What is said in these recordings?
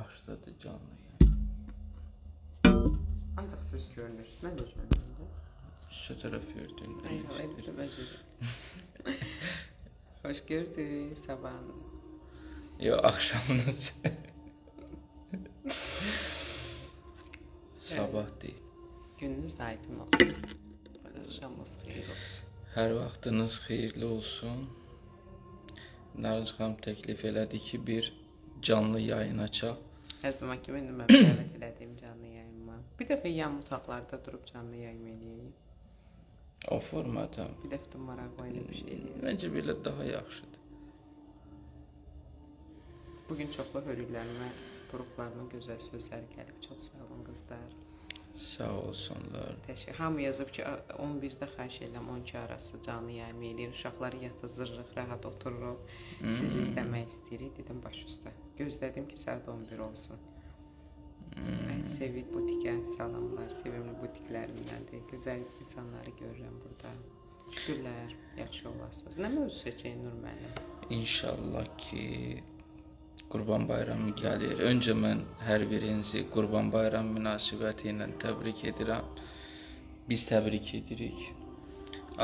başladı canlı yayın. Ancaq siz görünürsünüz. Mən də görünürəm. Üstə tərəf özür. Xoş gördük sabahınız. Yo, axşamınız. Sabah deyil. Gününüz aydın olsun. Axşamınız xeyir olsun. Hər vaxtınız xeyirli olsun. Narınc xanım təklif elədi ki, bir canlı yayın açaq. Hər zaman kimi indi mən dəvət elədiyim canlı yayınıma. Bir dəfə yan mutaqlarda durub canlı yayım eləyəyim. O formada. Bir dəfə də maraqlı elə bir şey eləyəyim. Məncə belə daha yaxşıdır. Bugün çoxlu hörüklərimə, buruqlarıma gözəl sözlər gəlib. Çox sağ olun qızlar. Sağ olsunlar. Təşəkkür. Hamı yazıb ki, 11-də xahiş edirəm 12 arası canlı yayım eləyir. Uşaqları yatızdırırıq, rahat otururuq. Sizi izləmək istəyirik. Dedim baş üstə. Gözlədim ki, saat 11 olsun. Ay, Sevil butikə salamlar, sevimli butiklərimdəndir. Gözəl insanları görürəm burada. Şükürlər, yaxşı olasınız. Nə mövzu seçəyin Nur müəllim? İnşallah ki Qurban Bayramı gəlir. Öncə mən hər birinizi Qurban Bayramı münasibəti ilə təbrik edirəm. Biz təbrik edirik.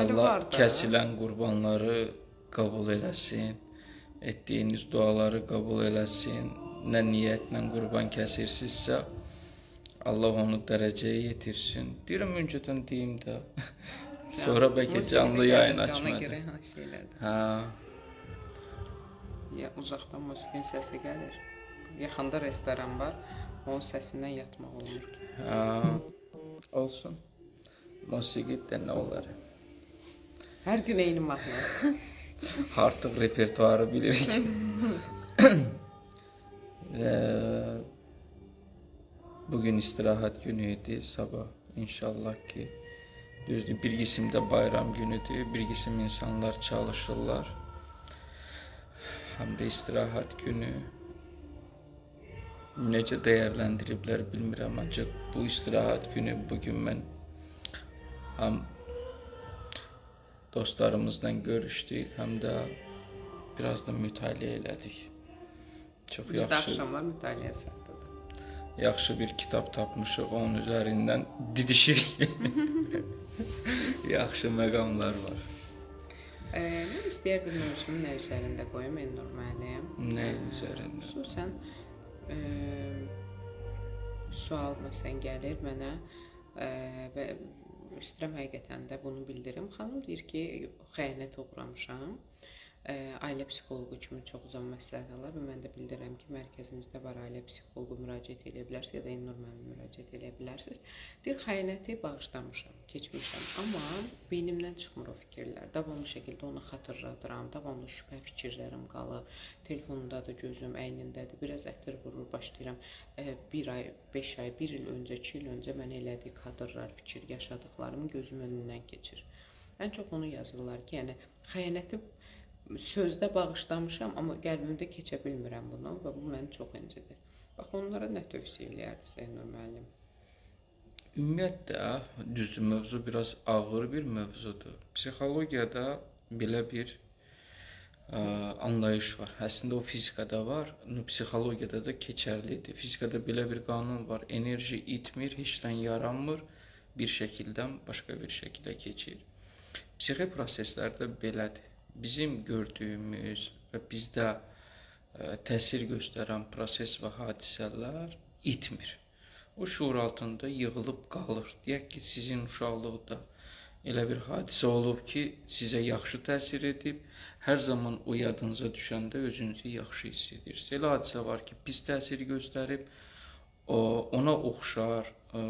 Allah kəsilən qurbanları qəbul eləsin. Etdiyiniz duaları qəbul eləsin. Nə niyyətlə qurban kəsirsinizsə, Allah onu dərəcəyə yetirsin. Deyirəm öncədən deyim də. Sonra bəlkə canlı yayın şeylərdə. Hə. Ya uzaqdan musiqinin səsi gəlir. Yaxında restoran var. Onun səsindən yatmaq olmur. Hə, olsun. Musiqi də nə olar? Hər gün eyni mahnı. Artıq repertuarı bilirik. Eee, Bugün istirahət günü idi, sabah. İnşallah ki düzdür bir qisimdə bayram günüdür, bir qisim insanlar çalışırlar. Həm də istirahət günü. Necə dəyərləndiriblər bilmirəm, ancaq bu istirahət günü bu gün mən həm dostlarımızla görüşdük, həm də biraz da mütaliə elədik. Çox Bizdə yaxşı. axşamlar mütaliə saatlıdır. Yaxşı bir kitab tapmışıq, onun üzərindən didişirik. yaxşı məqamlar var. E, mən istəyərdim mövzunu nə üzərində qoyum Elnur müəllim? Nə E, üzərində? Xüsusən e, sual məsələn gəlir mənə e, və istəyirəm həqiqətən də bunu bildirim. Xanım deyir ki, xəyanət uğramışam. Ailə psixoloqu kimi çox uzun məsləhət alır və mən də bildirirəm ki, mərkəzimizdə var ailə psixoloqu müraciət edə bilərsiniz ya da Elnur müəllimə müraciət edə bilərsiniz. Deyir, xəyanəti bağışlamışam, keçmişəm, amma beynimdən çıxmır o fikirlər. Davamlı şəkildə onu xatırladıram, davamlı şübhə fikirlərim qalır. Telefonumda da gözüm əynindədir. Biraz ətir vurur, başlayıram. 1 ay, 5 ay, 1 il öncə, 2 il öncə mən elədiyi kadrlar, fikir, yaşadıklarım gözüm önündən keçir. Ən çox onu yazırlar ki, yəni xəyanəti sözdə bağışlamışam, amma qəlbimdə keçə bilmirəm bunu və bu məni çox incidir. Bax onlara nə tövsiyə eləyərdiniz Elnur müəllim? Ümumiyyətlə, düzdür, mövzu biraz ağır bir mövzudur. Psixologiyada belə bir ə, anlayış var. Əslində o fizikada var, psixologiyada da keçərlidir. Fizikada belə bir qanun var. Enerji itmir, heçdən yaranmır, bir şəkildən başqa bir şəkilə keçir. Psixi proseslərdə belədir. Bizim gördüyümüz və bizdə ə, təsir göstərən proses və hadisələr itmir. O şuur altında yığılıb qalır. Deyək ki, sizin uşaqlıqda elə bir hadisə olub ki, sizə yaxşı təsir edib, hər zaman o yadınıza düşəndə özünüzü yaxşı hiss edirsiniz. Elə hadisə var ki, pis təsir göstərib, ona oxşar, ə,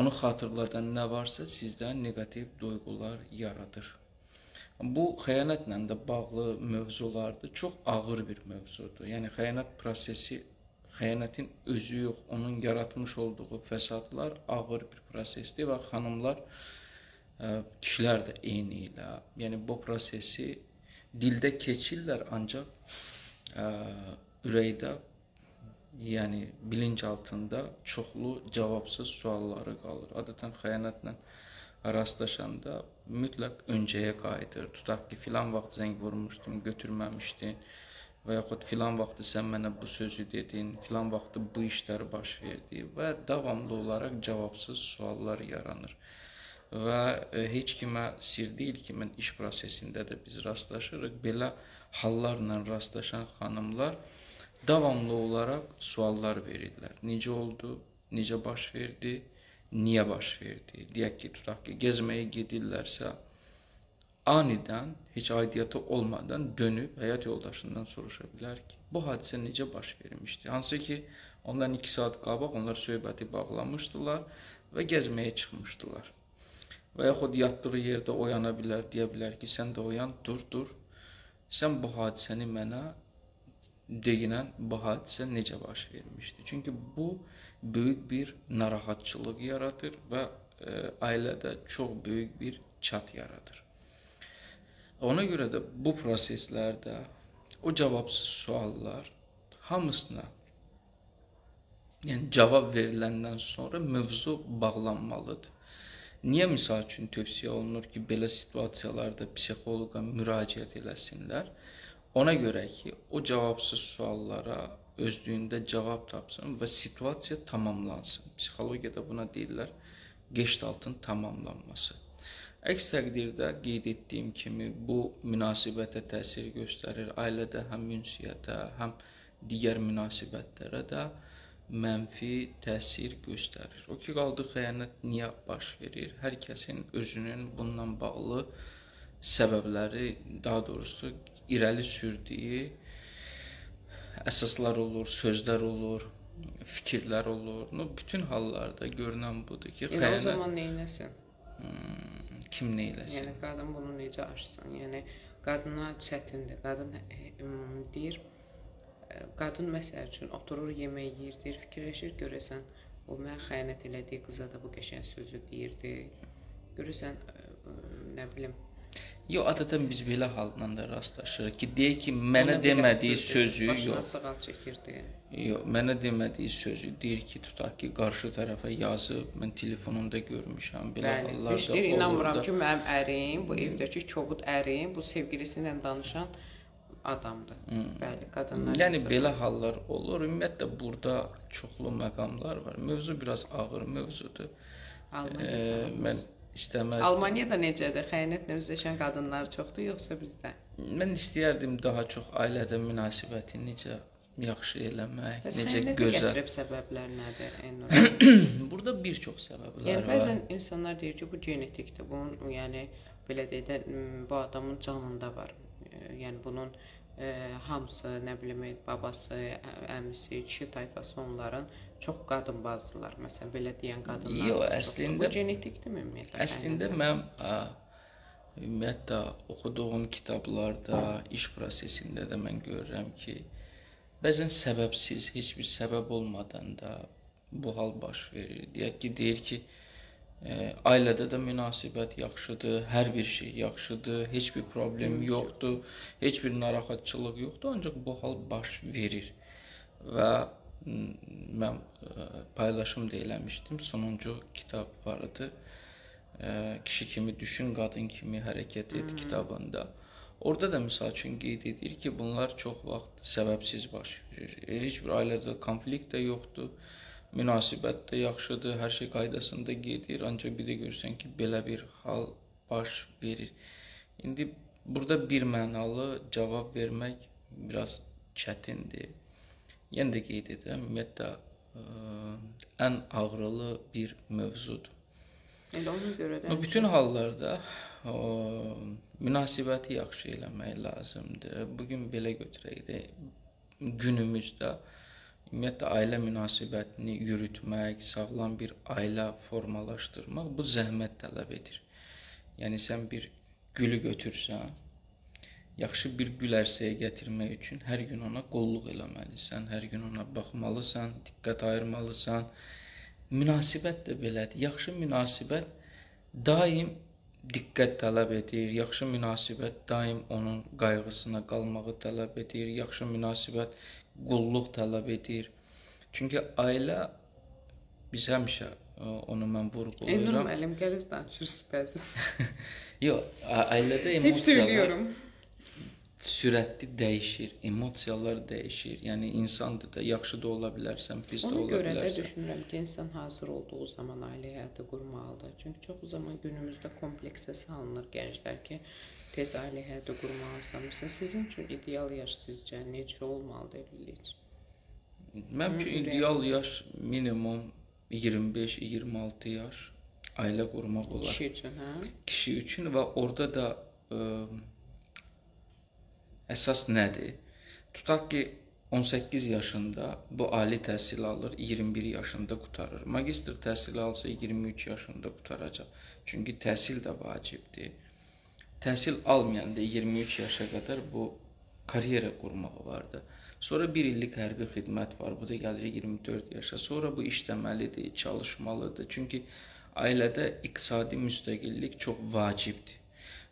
onu xatırladan nə varsa sizdə neqativ duyğular yaradır. Bu xəyanətlə də bağlı mövzulardır. Çox ağır bir mövzudur. Yəni xəyanət prosesi xəyanətin özü yox, onun yaratmış olduğu fəsadlar ağır bir prosesdir və xanımlar ə, kişilər də eyni ilə, yəni bu prosesi dildə keçirlər ancaq ə, ürəkdə yəni bilinc altında çoxlu cavabsız sualları qalır. Adətən xəyanətlə rastlaşanda mütləq öncəyə qayıdır. Tutaq ki, filan vaxt zəng vurmuşdum, götürməmişdin və yaxud filan vaxtı sən mənə bu sözü dedin, filan vaxtı bu işlər baş verdi və davamlı olaraq cavabsız suallar yaranır. Və e, heç kimə sir deyil ki, mən iş prosesində də biz rastlaşırıq. Belə hallarla rastlaşan xanımlar davamlı olaraq suallar verirlər. Necə oldu? Necə baş verdi? Niyə baş verdi? Deyək ki, tutaq ki, gezməyə gedirlərsə, anidən heç aidiyyəti olmadan dönüb həyat yoldaşından soruşa bilər ki, bu hadisə necə baş vermişdi? Hansı ki, ondan 2 saat qabaq onlar söhbəti bağlamışdılar və gəzməyə çıxmışdılar. Və yaxud yatdığı yerdə oyana bilər, deyə bilər ki, sən də oyan, dur, dur. Sən bu hadisəni mənə deyinən bu hadisə necə baş vermişdi? Çünki bu böyük bir narahatçılıq yaradır və e, ailədə çox böyük bir çat yaradır. Ona görə də bu proseslərdə o cavabsız suallar hamısına yəni cavab veriləndən sonra mövzu bağlanmalıdır. Niyə misal üçün tövsiyə olunur ki, belə situasiyalarda psixoloqa müraciət eləsinlər? Ona görə ki, o cavabsız suallara özlüyündə cavab tapsın və situasiya tamamlansın. Psixologiyada buna deyirlər gestalt-ın tamamlanması. Əks təqdirdə qeyd etdiyim kimi bu münasibətə təsir göstərir. Ailədə həm ünsiyyətə, həm digər münasibətlərə də mənfi təsir göstərir. O ki qaldı xəyanət niyə baş verir? Hər kəsin özünün bununla bağlı səbəbləri, daha doğrusu irəli sürdüyü əsaslar olur, sözlər olur, fikirlər olur. No, bütün hallarda görünən budur ki, xəyanət. Yəni o zaman nə etsin? Hmm, kim nə eləsin? Yəni qadın bunu necə aşsın? Yəni qadına çətindir. Qadın ə, deyir qadın məsəl üçün oturur, yemək yeyir, deyir, fikirləşir, görəsən o mənə xəyanət elədiyi qıza da bu qəşəng sözü deyirdi. Görəsən ə, nə bilim Yox, adətən biz belə halla da rastlaşırıq ki, deyək ki, mənə demədiyi sözü yox. Sığal çəkirdi. Yox, mənə demədiyi sözü deyir ki, tutaq ki, qarşı tərəfə yazıb, mən telefonumda görmüşəm belə Bəli, hallarda. Heç deyir, inanmıram ki, mənim ərim, bu evdəki kobud ərim, bu sevgilisi ilə danışan adamdır. Hmm. Bəli, qadınlar. Yəni belə hallar olur. Ümumiyyətlə burada çoxlu məqamlar var. Mövzu biraz ağır mövzudur. Almaniyası. Mən istəməzdim. Almaniyada necədir? Xəyanətlə üzləşən qadınlar çoxdur yoxsa bizdə? Mən istəyərdim daha çox ailədə münasibəti necə yaxşı eləmək, Bəs necə gözəl. Gətirib səbəblər nədir? Burada bir çox səbəblər yəni, var. Bəzən insanlar deyir ki, bu genetikdir. Bunun, yəni belə deyək də bu adamın canında var. Yəni bunun ə, hamısı, nə bilim, babası, əmisi, kişi tayfası onların çox qadınbazdılar. Məsələn, belə deyən qadınlar. Yox, əslində bu genetikdirmi ümumiyyətlə? Əslində mən ə, ümumiyyətlə oxuduğum kitablarda, iş prosesində də mən görürəm ki, bəzən səbəbsiz, heç bir səbəb olmadan da bu hal baş verir. Deyək ki, deyir ki, ailədə də münasibət yaxşıdır, hər bir şey yaxşıdır, heç bir problem yoxdur, heç bir narahatçılıq yoxdur, ancaq bu hal baş verir. Və mən e, paylaşım da eləmişdim. Sonuncu kitab var idi. E, kişi kimi düşün, qadın kimi hərəkət et hmm. kitabında. Orada da misal üçün qeyd edir ki, bunlar çox vaxt səbəbsiz baş verir. E, heç bir ailədə konflikt də yoxdur. Münasibət də yaxşıdır, hər şey qaydasında gedir, ancaq bir də görürsən ki, belə bir hal baş verir. İndi burada bir mənalı cavab vermək biraz çətindir. Yenə də qeyd edirəm, ümumiyyətlə ə, ən ağrılı bir mövzudur. Elə ona görə də bütün hallarda o, münasibəti yaxşı eləmək lazımdır. Bu gün belə götürək də günümüzdə ümumiyyətlə ailə münasibətini yürütmək, sağlam bir ailə formalaşdırmaq bu zəhmət tələb edir. Yəni sən bir gülü götürsən, yaxşı bir gül ərsəyə gətirmək üçün hər gün ona qulluq eləməlisən, hər gün ona baxmalısan, diqqət ayırmalısan. Münasibət də belədir. Yaxşı münasibət daim diqqət tələb edir. Yaxşı münasibət daim onun qayğısına qalmağı tələb edir. Yaxşı münasibət qulluq tələb edir. Çünki ailə biz həmişə e, onu mən vurğulayıram. Elnur müəllim gəliz danışırsınız bəzən. Yox, ailədə emosiyalar Hep söylüyorum sürətli dəyişir, emosiyalar dəyişir. Yəni insandır da, yaxşı da ola bilərsən, pis də Ona ola görə də bilərsən. düşünürəm ki, insan hazır olduğu zaman ailə həyatı qurmalıdır. Çünki çox zaman günümüzdə kompleksə salınır gənclər ki, tez ailə həyatı qurmalısan. Məsələn, sizin üçün ideal yaş sizcə necə olmalıdır evlilik? Mənim üçün ideal yaş minimum 25-26 yaş ailə qurmaq olar. Kişi üçün, hə? kişi üçün və orada da ə, əsas nədir? Tutaq ki 18 yaşında bu ali təhsil alır, 21 yaşında qutarır. Magistr təhsili alsa 23 yaşında qutaracaq. Çünki təhsil də vacibdir. Təhsil almayanda 23 yaşa qədər bu karyera qurmaq vardı. Sonra 1 illik hərbi xidmət var. Bu da gəlir 24 yaşa. Sonra bu işləməlidir, çalışmalıdır. Çünki ailədə iqtisadi müstəqillik çox vacibdir.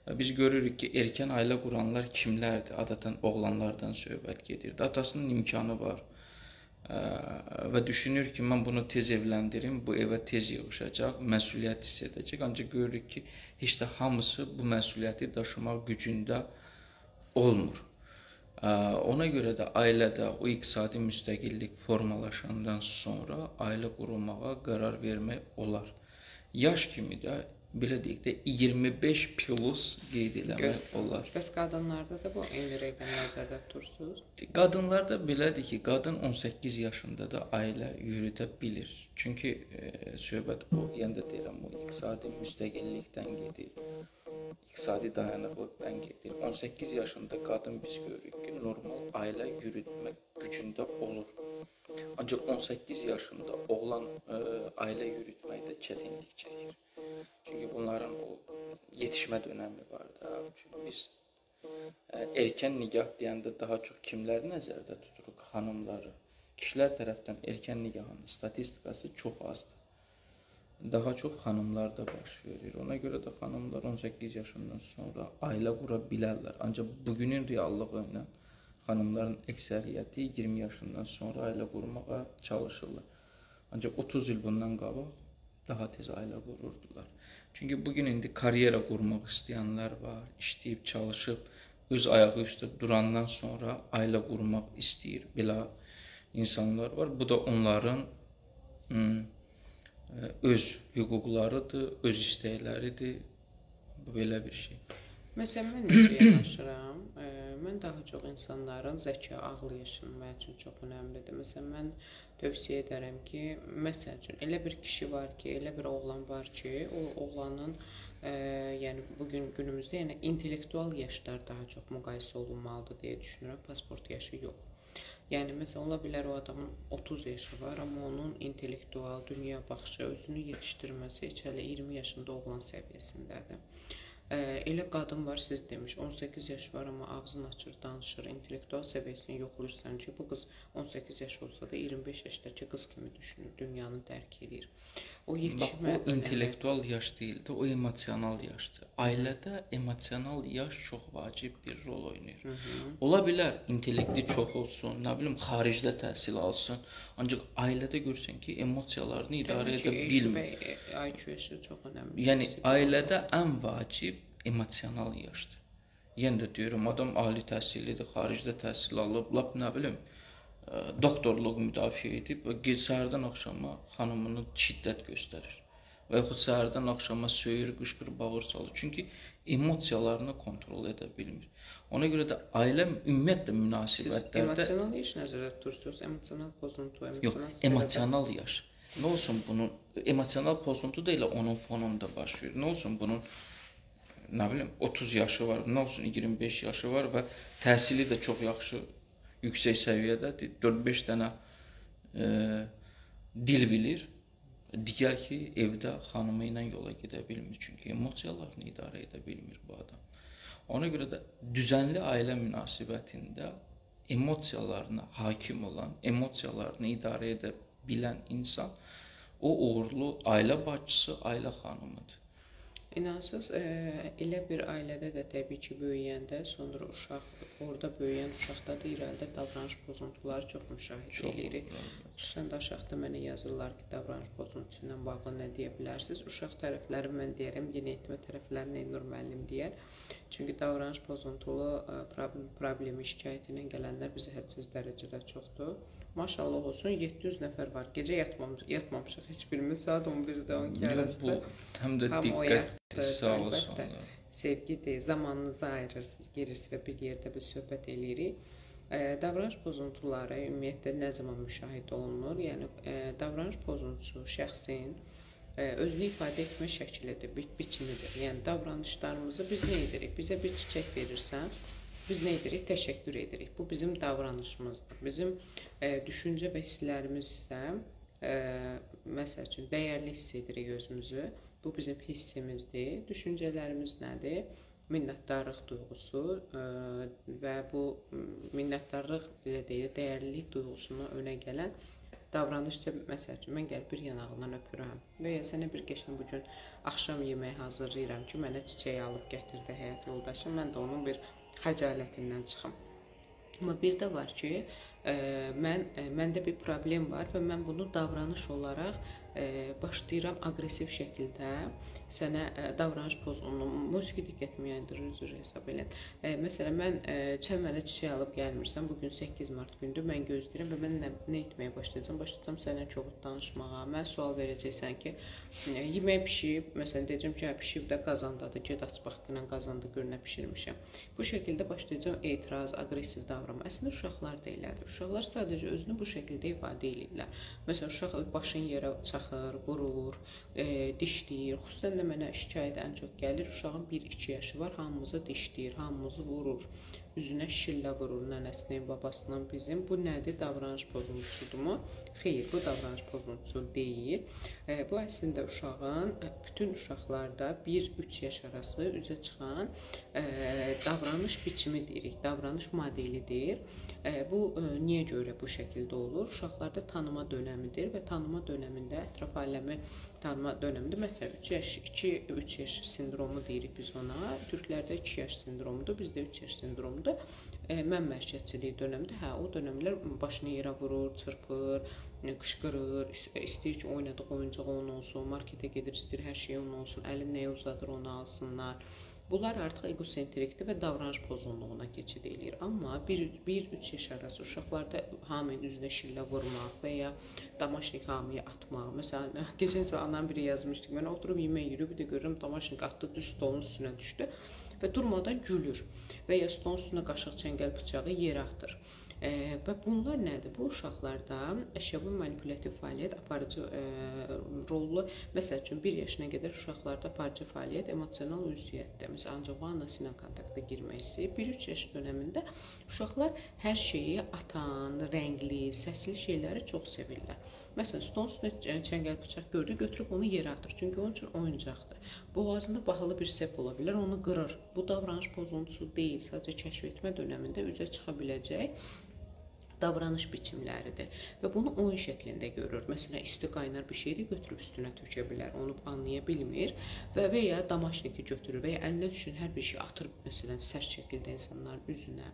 Biz görürük ki, erkən ailə quranlar kimlərdir? Adətən oğlanlardan söhbət gedir. Atasının imkanı var. Və düşünür ki, mən bunu tez evləndirim, bu evə tez yığışacaq, məsuliyyət hiss edəcək. Ancaq görürük ki, heç də hamısı bu məsuliyyəti daşımaq gücündə olmur. Ona görə də ailədə o iqtisadi müstəqillik formalaşandan sonra ailə qurmağa qərar vermək olar. Yaş kimi də belə deyək də 25 plus qeyd eləmək olar. Bəs qadınlarda da bu eyni rəqəm nəzərdə tutursunuz? Qadınlarda belədir ki, qadın 18 yaşında da ailə yürüdə bilir. Çünki e, söhbət o, yəni də deyirəm, o iqtisadi müstəqillikdən gedir. İqtisadi dayanıqlıqdan gedir. 18 yaşında qadın biz görürük ki, normal ailə yürütmək gücündə olur. Ancaq 18 yaşında oğlan ə, ailə yürütməkdə çətinlik çəkir. Çünki bunların o yetişmə dönəmi var da. Çünki biz ə, erkən nikah deyəndə daha çox kimləri nəzərdə tuturuq? Xanımları. Kişilər tərəfdən erkən nikahın statistikası çox azdır. Daha çox xanımlarda baş verir. Ona görə də xanımlar 18 yaşından sonra ailə qura bilərlər. Ancaq bugünün reallığı ilə xanımların əksəriyyəti 20 yaşından sonra ailə qurmağa çalışırlar. Ancaq 30 il bundan qabaq daha tez ailə qururdular. Çünki bu gün indi karyera qurmaq istəyənlər var, işləyib, çalışıb öz ayağı üstə durandan sonra ailə qurmaq istəyir. Belə insanlar var. Bu da onların ım, öz hüquqlarıdır, öz istəkləridir. Belə bir şey. Məsələn, mən necə yanaşıram? E, mən daha çox insanların zəka, ağlı yaşını mənim üçün çox əhəmilidir. Məsələn, mən tövsiyə edərəm ki, məsəl üçün elə bir kişi var ki, elə bir oğlan var ki, o oğlanın e, yəni bu gün günümüzdə yəni intellektual yaşlar daha çox müqayisə olunmalıdır deyə düşünürəm. Pasport yaşı yox. Yəni məsələn ola bilər o adamın 30 yaşı var, amma onun intellektual dünya baxışı, özünü yetişdirməsi heç hələ 20 yaşında oğlan səviyyəsindədir. Ə, elə qadın var, siz demiş, 18 yaş var, amma ağzını açır, danışır, intellektual səviyyəsini yoxlayırsan ki, bu qız 18 yaş olsa da 25 yaşdakı qız kimi düşünür, dünyanı dərk edir. O Bax, yetişmə o intellektual yaş deyil də, o emosional yaşdır. Ailədə emosional yaş çox vacib bir rol oynayır. Hı -hı. Ola bilər intellekti çox olsun, nə bilim xaricdə təhsil alsın, ancaq ailədə görsən ki, emosiyalarını idarə edə bilmir. IQ yaşı çox önəmli. Yəni ailədə ən vacib emosional yaşdır. Yenə də deyirəm, adam ali təhsillidir, xaricdə təhsil alıb, lap nə bilim, ə, doktorluq müdafiə edib səhərdən axşama xanımını şiddət göstərir. Və yaxud səhərdən axşama söyür, qışqır, bağır salır. Çünki emosiyalarını kontrol edə bilmir. Ona görə də ailə ümumiyyətlə münasibətlərdə emosional yaş nəzərdə tutursunuz, emosional pozuntu, Yox, emosional emosional yaş. Nə olsun bunun emosional pozuntu da elə onun fonunda baş verir. Nə olsun bunun nə bilim 30 yaşı var, nə olsun 25 yaşı var və təhsili də çox yaxşı yüksək səviyyədədir. 4-5 dənə e, dil bilir. Digər ki, evdə xanımı ilə yola gedə bilmir, çünki emosiyalarını idarə edə bilmir bu adam. Ona görə də düzənli ailə münasibətində emosiyalarına hakim olan, emosiyalarını idarə edə bilən insan o uğurlu ailə başçısı, ailə xanımıdır. İnansız, e, elə bir ailədə də təbii ki, böyüyəndə, sonra uşaq orada böyüyən uşaqda da irəlidə davranış pozuntuları çox müşahidə edirik. Xüsusən də aşağıda mənə yazırlar ki, davranış pozuntusu ilə bağlı nə deyə bilərsiniz? Uşaq tərəfləri mən deyərəm, yeniyetmə tərəflərini Elnur müəllim deyər. Çünki davranış pozuntulu problem, problemi şikayəti ilə gələnlər bizə hədsiz dərəcədə çoxdur. Maşallah olsun 700 nəfər var. Gecə yatmamış, yatmamışıq heç birimiz saat 11-də 12 Yox, arasında. həm də Hamı diqqət oyaqdır, sağ olsun. sevgidir, zamanınızı ayırırsınız, girirsiniz və bir yerdə bir söhbət eləyirik. E, davranış pozuntuları ümumiyyətlə nə zaman müşahidə olunur? Yəni e, davranış pozuntusu şəxsin e, özünü ifadə etmə şəklidir, bi biçimidir. Yəni davranışlarımızı biz nə edirik? Bizə bir çiçək verirsən, biz nə edirik? Təşəkkür edirik. Bu bizim davranışımızdır. Bizim e, düşüncə və hisslərimiz isə e, məsəl üçün dəyərli hiss edirik özümüzü. Bu bizim hissimizdir. Düşüncələrimiz nədir? Minnətdarlıq duyğusu ə, və bu minnətdarlıq belə deyək, dəyərlilik duyğusuna önə gələn davranışca məsəl üçün mən gəlib bir yanağından öpürəm və ya sənə bir qəşəng bu gün axşam yeməyi hazırlayıram ki, mənə çiçək alıb gətirdi həyat yoldaşım. Mən də onun bir xəcalətindən çıxım. Amma bir də var ki, ə, mən ə, məndə bir problem var və mən bunu davranış olaraq ə, başlayıram aqressiv şəkildə sənə ə, davranış pozğunluğu, musiqi diqqətimi yayındırır, üzr hesab elə. Ə, məsələn, mən sən mənə çiçək alıb gəlmirsən, bu gün 8 mart gündür, mən gözləyirəm və mən nə, nə etməyə başlayacağam? Başlayacağam sənə çox danışmağa. Mən sual verəcəksən ki, yemək bişib, məsələn, deyəcəm ki, hə bişib də qazandadır, get aç bax ilə qazanda gör nə bişirmişəm. Bu şəkildə başlayacağam etiraz, aqressiv davranma. Əslində uşaqlar da elədir. Uşaqlar sadəcə özünü bu şəkildə ifadə edirlər. Məsələn, uşaq başın yerə çaxır, vurur, e, dişləyir. Xüsusən mənə şikayət ən çox gəlir. Uşağın 1-2 yaşı var, hamımızı dişləyir, hamımızı vurur. Üzünə şillə vurur nənəsinin, babasının bizim. Bu nədir? Davranış pozuntusudurmu? Xeyr, bu davranış pozuntusu deyil. E, bu əslində uşağın e, bütün uşaqlarda 1-3 yaş arası üzə çıxan e, davranış biçimi deyirik, davranış modelidir. E, bu e, niyə görə bu şəkildə olur? Uşaqlarda tanıma dönəmidir və tanıma dönəmində ətraf aləmi tanıma dönəmində məsələn 3 yaş, 2-3 yaş sindromu deyirik biz ona. Türklərdə 2 yaş sindromudur, bizdə 3 yaş sindromudur. E, mən mərkəzçilik dönəmində hə o dönəmlər başını yerə vurur, çırpır, e, qışqırır, is- istəyir ki, oynadığı oyuncaq onun olsun, marketə gedir, istəyir hər şey onun olsun, əlin nəyə uzadır onu alsınlar. Bunlar artıq egosentrikdir və davranış pozğunluğuna keçid eləyir. Amma 1-3 yaş arası uşaqlarda hamının üzünə şillə vurmaq və ya damaşnik hamiyə atmaq. Məsələn, keçən səfər anam biri yazmışdı. Mən oturub yemək yeyirəm, bir də görürəm damaşnik atdı, düz stolun üstünə düşdü və durmadan gülür və ya stolun üstünə qaşıq, çəngəl, bıçağı yerə atır. E, və bunlar nədir? Bu uşaqlarda əşyavi manipulyativ fəaliyyət aparıcı e, rollu, məsəl üçün 1 yaşına qədər uşaqlarda aparıcı fəaliyyət emosional ünsiyyətdir. Məsələn, ancaq vanası ilə kontakta girmək istəyir. 1-3 yaş dövründə uşaqlar hər şeyi atan, rəngli, səsli şeyləri çox sevirlər. Məsələn, stol üstünə çəngəl bıçaq gördü, götürüb onu yerə atır. Çünki onun üçün oyuncaqdır. Boğazında bahalı bir sep ola bilər, onu qırır. Bu davranış pozuntusu deyil, sadəcə kəşf etmə dövründə üzə çıxa biləcək davranış biçimləridir və bunu oyun şəklində görür. Məsələn, isti qaynar bir şeyi götürüb üstünə tökə bilər, onu anlaya bilmir və və ya damaşniki götürür və ya əlinə düşən hər bir şey atır, məsələn, sərt şəkildə insanların üzünə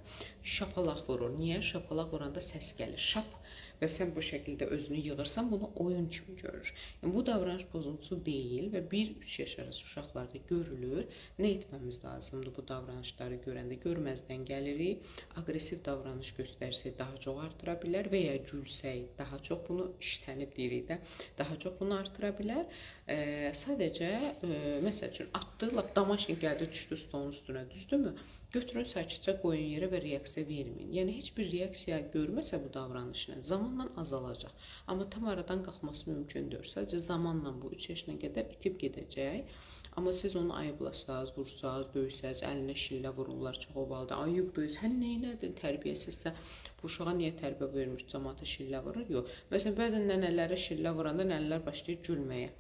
şapalaq vurur. Niyə? Şapalaq vuranda səs gəlir. Şap və sən bu şəkildə özünü yığırsan, bunu oyun kimi görür. Yəni bu davranış pozuntusu deyil və 1-3 yaş arası uşaqlarda görülür. Nə etməmiz lazımdır bu davranışları görəndə? Görməzdən gəlirik. Aqressiv davranış göstərsək daha çox artıra bilər və ya gülsək daha çox bunu işlənib deyirik də, daha çox bunu artıra bilər. E, sadəcə e, məsəl üçün atdı, lap damaşın gəldi, düşdü stolun üstünə, düzdürmü? Götürün sakitcə qoyun yerə və reaksiya verməyin. Yəni heç bir reaksiya görməsə bu davranışla zamanla azalacaq. Amma tam aradan qalxması mümkün deyil. Sadəcə zamanla bu 3 yaşına qədər itib gedəcək. Amma siz onu ayıblasaz, vursaz, döysəz, əlinə şillə vururlar çox ovalda. Ayıbdır. Sən nə etdin? Tərbiyəsizsə bu uşağa niyə tərbiyə vermiş? Cəmaata şillə vurur? Yox. Məsələn, bəzən nənələrə şillə vuranda nənələr başlayır gülməyə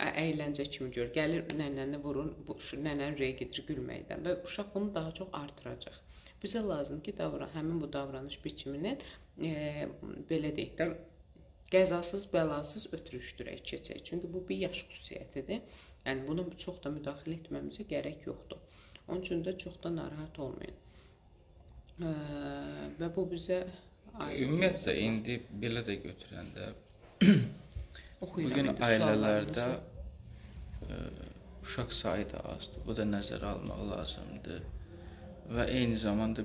əyləncə kimi gör. Gəlir nənəni vurun, bu nənən rəyə gedir gülməkdən və uşaq bunu daha çox artıracaq. Bizə lazım ki, davran həmin bu davranış biçiminin e, belə deyək də qəzasız, bəlasız ötürüşdürək keçək. Çünki bu bir yaş xüsusiyyətidir. Yəni buna çox da müdaxilə etməyimizə gərək yoxdur. Onun üçün də çox da narahat olmayın. Ə, və bu bizə Ümumiyyətlə indi belə də götürəndə oxuyun. bu gün ailələrdə ə, uşaq sayı da azdır. Bu da nəzərə almaq lazımdır. Və eyni zamanda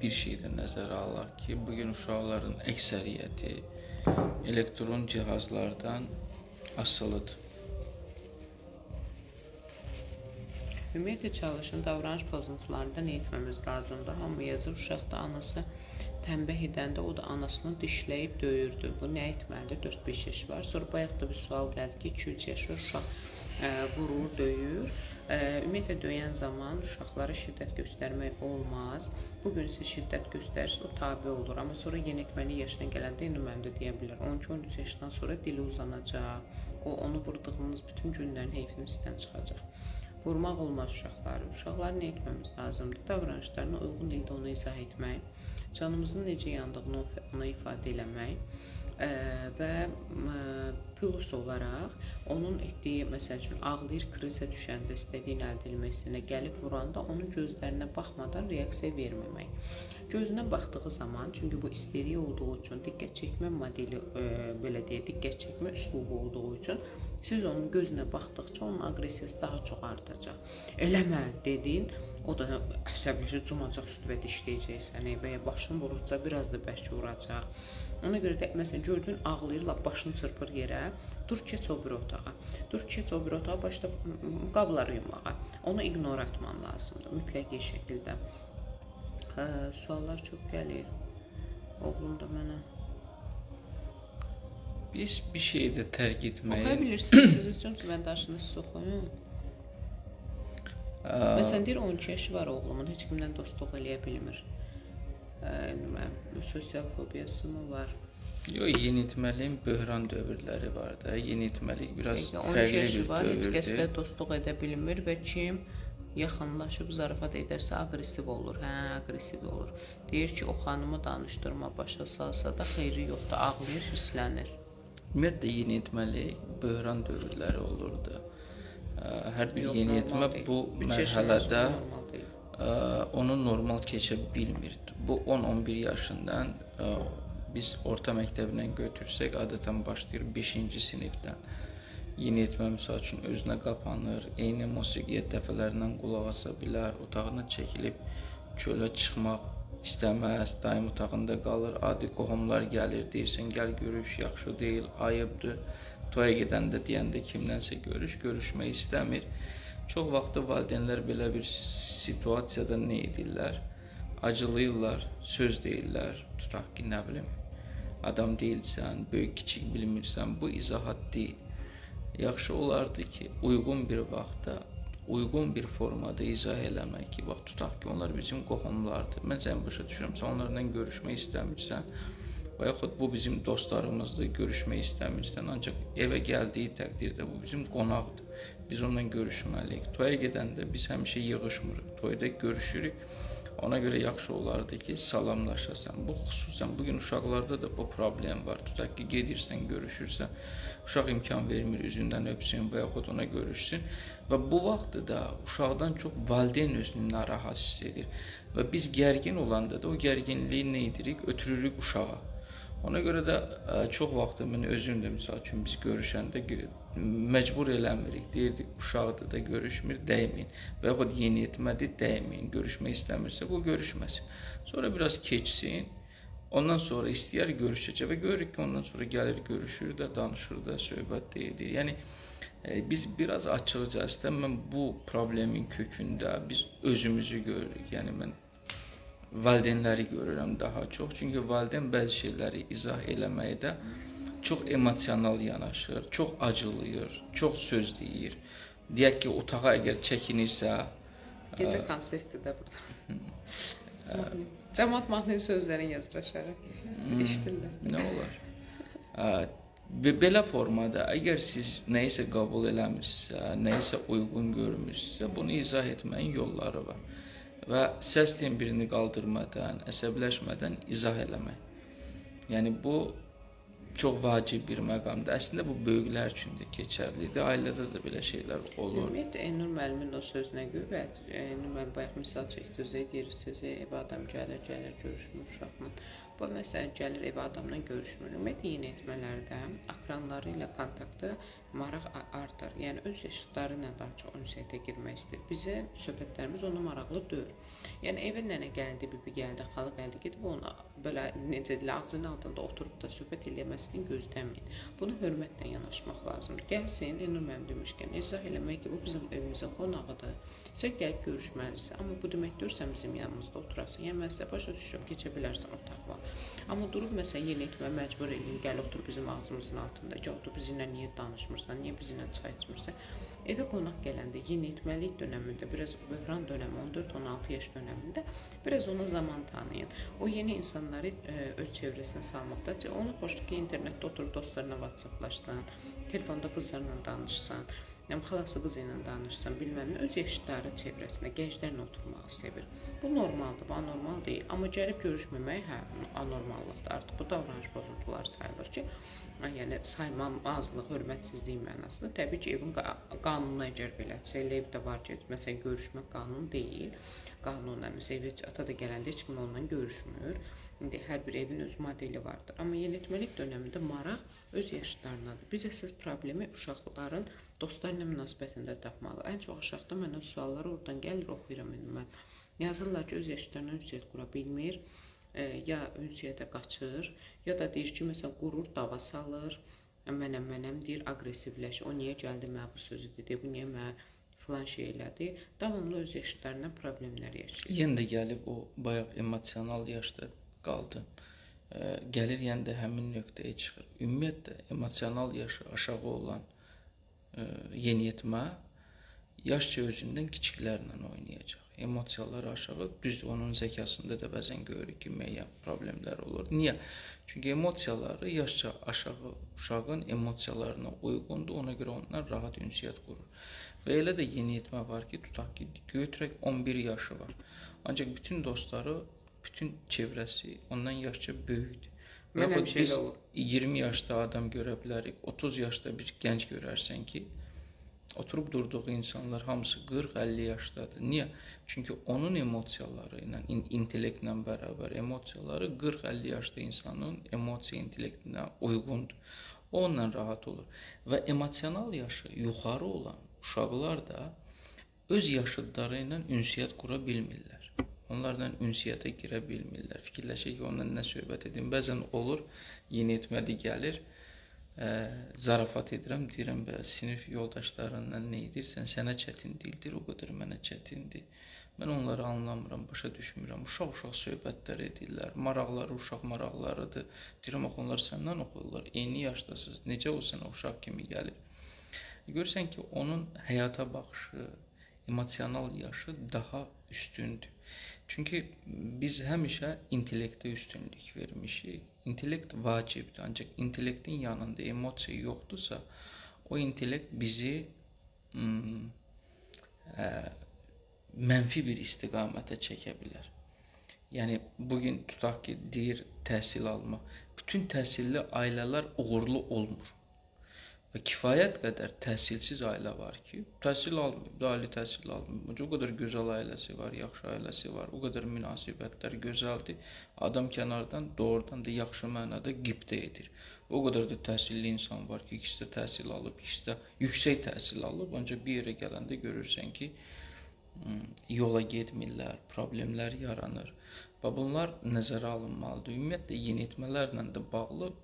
bir şey də nəzərə alaq ki, bu gün uşaqların əksəriyyəti elektron cihazlardan asılıdır. Ümumiyyətlə çalışın davranış pozuntularında nə etməmiz lazımdır? Hamı yazır, uşaq da anası tənbih edəndə o da anasını dişləyib döyürdü. Bu nə etməlidir? 4-5 yaş var. Sonra bayaq da bir sual gəldi ki, 2-3 yaşlı uşaq ə, vurur, döyür. Ə, ümumiyyətlə döyən zaman uşaqlara şiddət göstərmək olmaz. Bu gün siz şiddət göstərirsiniz, o tabe olur. Amma sonra yeniyetməlik yaşına gələndə indi mənim də deyə bilər. 12-13 yaşdan sonra dili uzanacaq. O onu vurduğunuz bütün günlərin heyfini sizdən çıxacaq. Vurmaq olmaz uşaqları. Uşaqları nə etməmiz lazımdır? Davranışlarına uyğun dildə onu izah etmək, canımızın necə yandığını ona ifadə eləmək ə, və ə, plus olaraq onun etdiyi, məsəl üçün ağlayır, krizə düşəndə istədiyin əldə etmək istəyəndə gəlib vuranda onun gözlərinə baxmadan reaksiya verməmək. Gözünə baxdığı zaman, çünki bu isteriya olduğu üçün diqqət çəkmə modeli ə, belə deyə, diqqət çəkmə üslubu olduğu üçün siz onun gözünə baxdıqca onun aqressiyası daha çox artacaq. Eləmə dedin, o da əsəbləşib cumacaq üstünə dişləyəcək səni və ya başını vurursa biraz da bərk vuracaq. Ona görə də məsələn gördün ağlayır, lap başını çırpır yerə, dur keç o bir otağa. Dur keç o bir otağa, başla qabları yumağa. Onu ignor etman lazımdır mütləq şəkildə. Hə, suallar çox gəlir. Oğlum da mənə Biz bir şeyi də tərk etməyi Oxuya bilirsiniz, siz üçün mən daşını siz oxuyun. Məsələn, deyir 12 yaşı var oğlumun, heç kimlə dostluq eləyə bilmir. Sosial fobiyası mı var? Yox, yeniyetməliyin böhran dövrləri var da. Yeniyetməlik biraz Peki, 12 fərqli yaşı bir var, heç kəslə dövrdür. dostluq edə bilmir və kim yaxınlaşıb zarafat edərsə aqressiv olur. Hə, aqressiv olur. Deyir ki, o xanımı danışdırma başa salsa da xeyri yoxdur, ağlayır, hirslənir. Ümumiyyətlə yeniyetməlik böhran dövrləri olurdu. Hər bir yeniyetmə bu mərhələdə sonra normal keçə bilmir. Bu 10-11 yaşından biz orta məktəbindən götürsək, adətən başlayır 5-ci sinifdən. Yeniyetmə məsəl üçün özünə qapanır, eyni musiqiyə dəfələrlə qulaq asa bilər, otağına çəkilib çölə çıxmaq istəməz, daim otağında qalır. Adi qohumlar gəlir, deyirsən gəl görüş, yaxşı deyil, ayıbdır. Toya gedəndə deyəndə kimdənsə görüş, görüşmək istəmir. Çox vaxtı valideynlər belə bir situasiyada nə edirlər? Acılayırlar, söz deyirlər. Tutaq ki, nə bilim, adam deyilsən, böyük kiçik bilmirsən, bu izahat deyil. Yaxşı olardı ki, uyğun bir vaxtda, uyğun bir formada izah eləmək ki, bax tutaq ki, onlar bizim qohumlardır. Mən səni başa düşürəm, sən onlarla görüşmək istəmirsən və yaxud bu bizim dostlarımızdır, görüşmək istəmirsən, ancaq evə gəldiyi təqdirdə bu bizim qonaqdır. Biz onunla görüşməliyik. Toya gedəndə biz həmişə yığışmırıq. Toyda görüşürük. Ona görə yaxşı olardı ki, salamlaşasan. Bu xüsusən bu gün uşaqlarda da bu problem var. Tutaq ki, gedirsən, görüşürsən, uşaq imkan vermir üzündən öpsün və yaxud ona görüşsün və bu vaxtda da uşaqdan çox valideyn özünü narahat hiss edir və biz gərgin olanda da o gərginliyi nə edirik? Ötürürük uşağa. Ona görə də ə, çox vaxtı mən özüm də məsəl üçün biz görüşəndə gö- məcbur eləmirik. Deyirdik uşaqdır da görüşmür, dəyməyin. Və yaxud yeniyetmədir, dəyməyin. Görüşmək istəmirsə, o görüşməsin. Sonra biraz keçsin. Ondan sonra istəyər görüşəcək və görürük ki, ondan sonra gəlir görüşür də, danışır da, söhbət də edir. Yəni e, biz biraz açıqcasına mən bu problemin kökündə biz özümüzü görürük. Yəni mən valideynləri görürəm daha çox. Çünki valideyn bəzi şeyləri izah eləməkdə çox emosional yanaşır, çox acılayır, çox söz deyir. Deyək ki, otağa əgər çəkinirsə, Gecə konsertdir də burada. Cəmaət mahnı sözlərini yazır aşağı. Siz eşidirlər. nə olar? Və belə formada əgər siz nə isə qəbul eləmirsə, nə isə uyğun görmürsünüzsə, bunu izah etməyin yolları var. Və səs tembirini qaldırmadan, əsəbləşmədən izah eləmək. Yəni bu çox vacib bir məqamdır. Əslində bu böyüklər üçün də keçərlidir. Ailədə də belə şeylər olur. Ümumiyyətlə Elnur müəllimin o sözünə qüvvət. Elnur müəllim bayaq misal çəkdiniz, deyirsiniz, ev adam gəlir, gəlir görüşmür uşaqla. Bu məsələn gəlir ev adamla görüşmür. Ümumiyyətlə yeniyetmələrdə akranları ilə kontaktı maraq artır. Yəni öz yaşıdları ilə daha çox ünsiyyətə girmək istəyir. Bizə söhbətlərimiz ona maraqlı deyil. Yəni evə nənə gəldi, bibi gəldi, xala gəldi, gedib ona belə necə deyirlər, ağzının altında oturub da söhbət eləməsini gözləməyin. Bunu hörmətlə yanaşmaq lazımdır. Gəlsin, Elnur müəllim demişkən, izah eləmək ki, bu bizim evimizin qonağıdır. Sən gəlib görüşməlisən, amma bu demək deyil sən bizim yanımızda oturasan. Yəni mən sizə başa düşürəm, keçə bilərsən otağa. Amma durub məsələn yeniyetmə məcbur eləyir, gəl otur bizim ağzımızın altında. Gəl otur bizimlə niyə danışmırsan? İçmirsən, niyə bizimlə çay içmirsən? Evə qonaq gələndə yeniyetməlik dövründə, biraz böhran dövrü 14-16 yaş dövründə biraz ona zaman tanıyın. O yeni insanları ə, e, öz çevrəsinə salmaqda, onu xoşdur ki, internetdə oturub dostlarına WhatsApp-laşsan, telefonda qızlarla danışsan, yəni xalası qızı ilə danışsan, bilməm nə, öz yaşıdları çevrəsində gənclərlə oturmağı sevir. Bu normaldır, bu anormal deyil. Amma gəlib görüşməmək hə, anormallıqdır. Artıq bu davranış pozuntuları sayılır ki, yəni saymamazlıq, hörmətsizlik mənasında. Təbii ki, evin qanununa əgər belədirsə, elə evdə var ki, məsələn, görüşmək qanun deyil. Qanunla məsələn, evə ata da gələndə heç kim onunla görüşmür. İndi hər bir evin öz modeli vardır. Amma yeniyetməlik dövründə maraq öz yaşlarındadır. Biz əsas problemi uşaqların dostları ilə münasibətində tapmalıyıq. Ən çox aşağıda mənə suallar oradan gəlir, oxuyuram indi mən. Yazırlar ki, öz yaşlarına ünsiyyət qura bilmir e, ya ünsiyyətə qaçır, ya da deyir ki, məsələn, qurur dava salır, mənəm, mənəm deyir, aqressivləşir. O niyə gəldi mənə bu sözü dedi, bu niyə mənə filan şey elədi. Davamlı öz yaşlarına problemlər yaşayır. Yenə də gəlib o bayaq emosional yaşda qaldı. E, gəlir yenə də həmin nöqtəyə çıxır. Ümumiyyətlə emosional yaşı aşağı olan e, yeniyetmə yaşca özündən kiçiklərlə oynayacaq emosiyalar aşağı. Düzdür, onun zəkasında da bəzən görürük ki, müəyyən problemlər olur. Niyə? Çünki emosiyaları yaşca aşağı uşağın emosiyalarına uyğundur. Ona görə ondan rahat ünsiyyət qurur. Və elə də yeniyetmə var ki, tutaq ki, götürək 11 yaşı var. Ancaq bütün dostları, bütün çevrəsi ondan yaşca böyükdür. Mən həmişə elə olur. 20 yaşda adam görə bilərik, 30 yaşda bir gənc görərsən ki, oturub durduğu insanlar hamısı 40-50 yaşdadır. Niyə? Çünki onun emosiyaları ilə, intellektlə bərabər emosiyaları 40-50 yaşda insanın emosiya intellektinə uyğundur. Onunla rahat olur. Və emosional yaşı yuxarı olan uşaqlar da öz yaşıdları ilə ünsiyyət qura bilmirlər. Onlarla ünsiyyətə girə bilmirlər. Fikirləşir ki, onunla nə söhbət edim. Bəzən olur, yeniyetməli gəlir, zarafat edirəm, deyirəm belə sinif yoldaşlarınla nə edirsən, sənə çətin deyildir, o qədər mənə çətindir. Mən onları anlamıram, başa düşmürəm. Uşaq-uşaq söhbətlər edirlər, maraqları uşaq maraqlarıdır. Deyirəm axı onlar səndən oxuyurlar, eyni yaşdasınız. Necə o sənə uşaq kimi gəlir? Görürsən ki, onun həyata baxışı, emosional yaşı daha üstündür. Çünki biz həmişə intellektə üstünlük vermişik. İntellekt vacibdir, ancaq intellektin yanında emosiya yoxdursa, o intellekt bizi ım, ə, mənfi bir istiqamətə çəkə bilər. Yəni bu gün tutaq ki, deyir təhsil almaq. Bütün təhsilli ailələr uğurlu olmur. Və kifayət qədər təhsilsiz ailə var ki, təhsil almayıb, ali təhsil almayıb. O qədər gözəl ailəsi var, yaxşı ailəsi var, o qədər münasibətlər gözəldir. Adam kənardan doğrudan da yaxşı mənada qibtə edir. O qədər də təhsilli insan var ki, ikisi də təhsil alıb, ikisi də yüksək təhsil alıb, ancaq bir yerə gələndə görürsən ki, yola getmirlər, problemlər yaranır. Və bunlar nəzərə alınmalıdır. Ümumiyyətlə yeniyetmələrlə də bağlı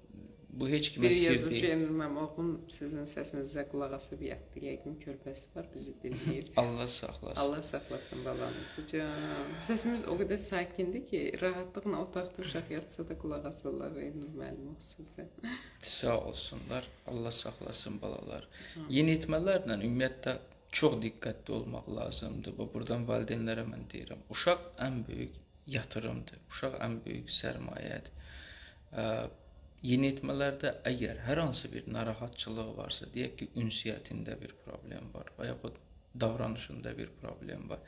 Bu heç kimə Biri sir yazıb deyil. ki, Elnur oğlum sizin səsinizə qulaq asıb yatdı. Yəqin körpəsi var, bizi dinləyir. Allah saxlasın. Allah saxlasın balanızı. Can. Səsimiz o qədər sakindir ki, rahatlıqla otaqda uşaq yatsa da qulaq asırlar Elnur müəllim olsun sən. Sağ olsunlar. Allah saxlasın balalar. Yeniyetmələrlə ümumiyyətlə çox diqqətli olmaq lazımdır. Bu burdan valideynlərə mən deyirəm. Uşaq ən böyük yatırımdır. Uşaq ən böyük sərmayədir. Yeniyetmələrdə əgər hər hansı bir narahatçılıq varsa, deyək ki, ünsiyyətində bir problem var və yaxud davranışında bir problem var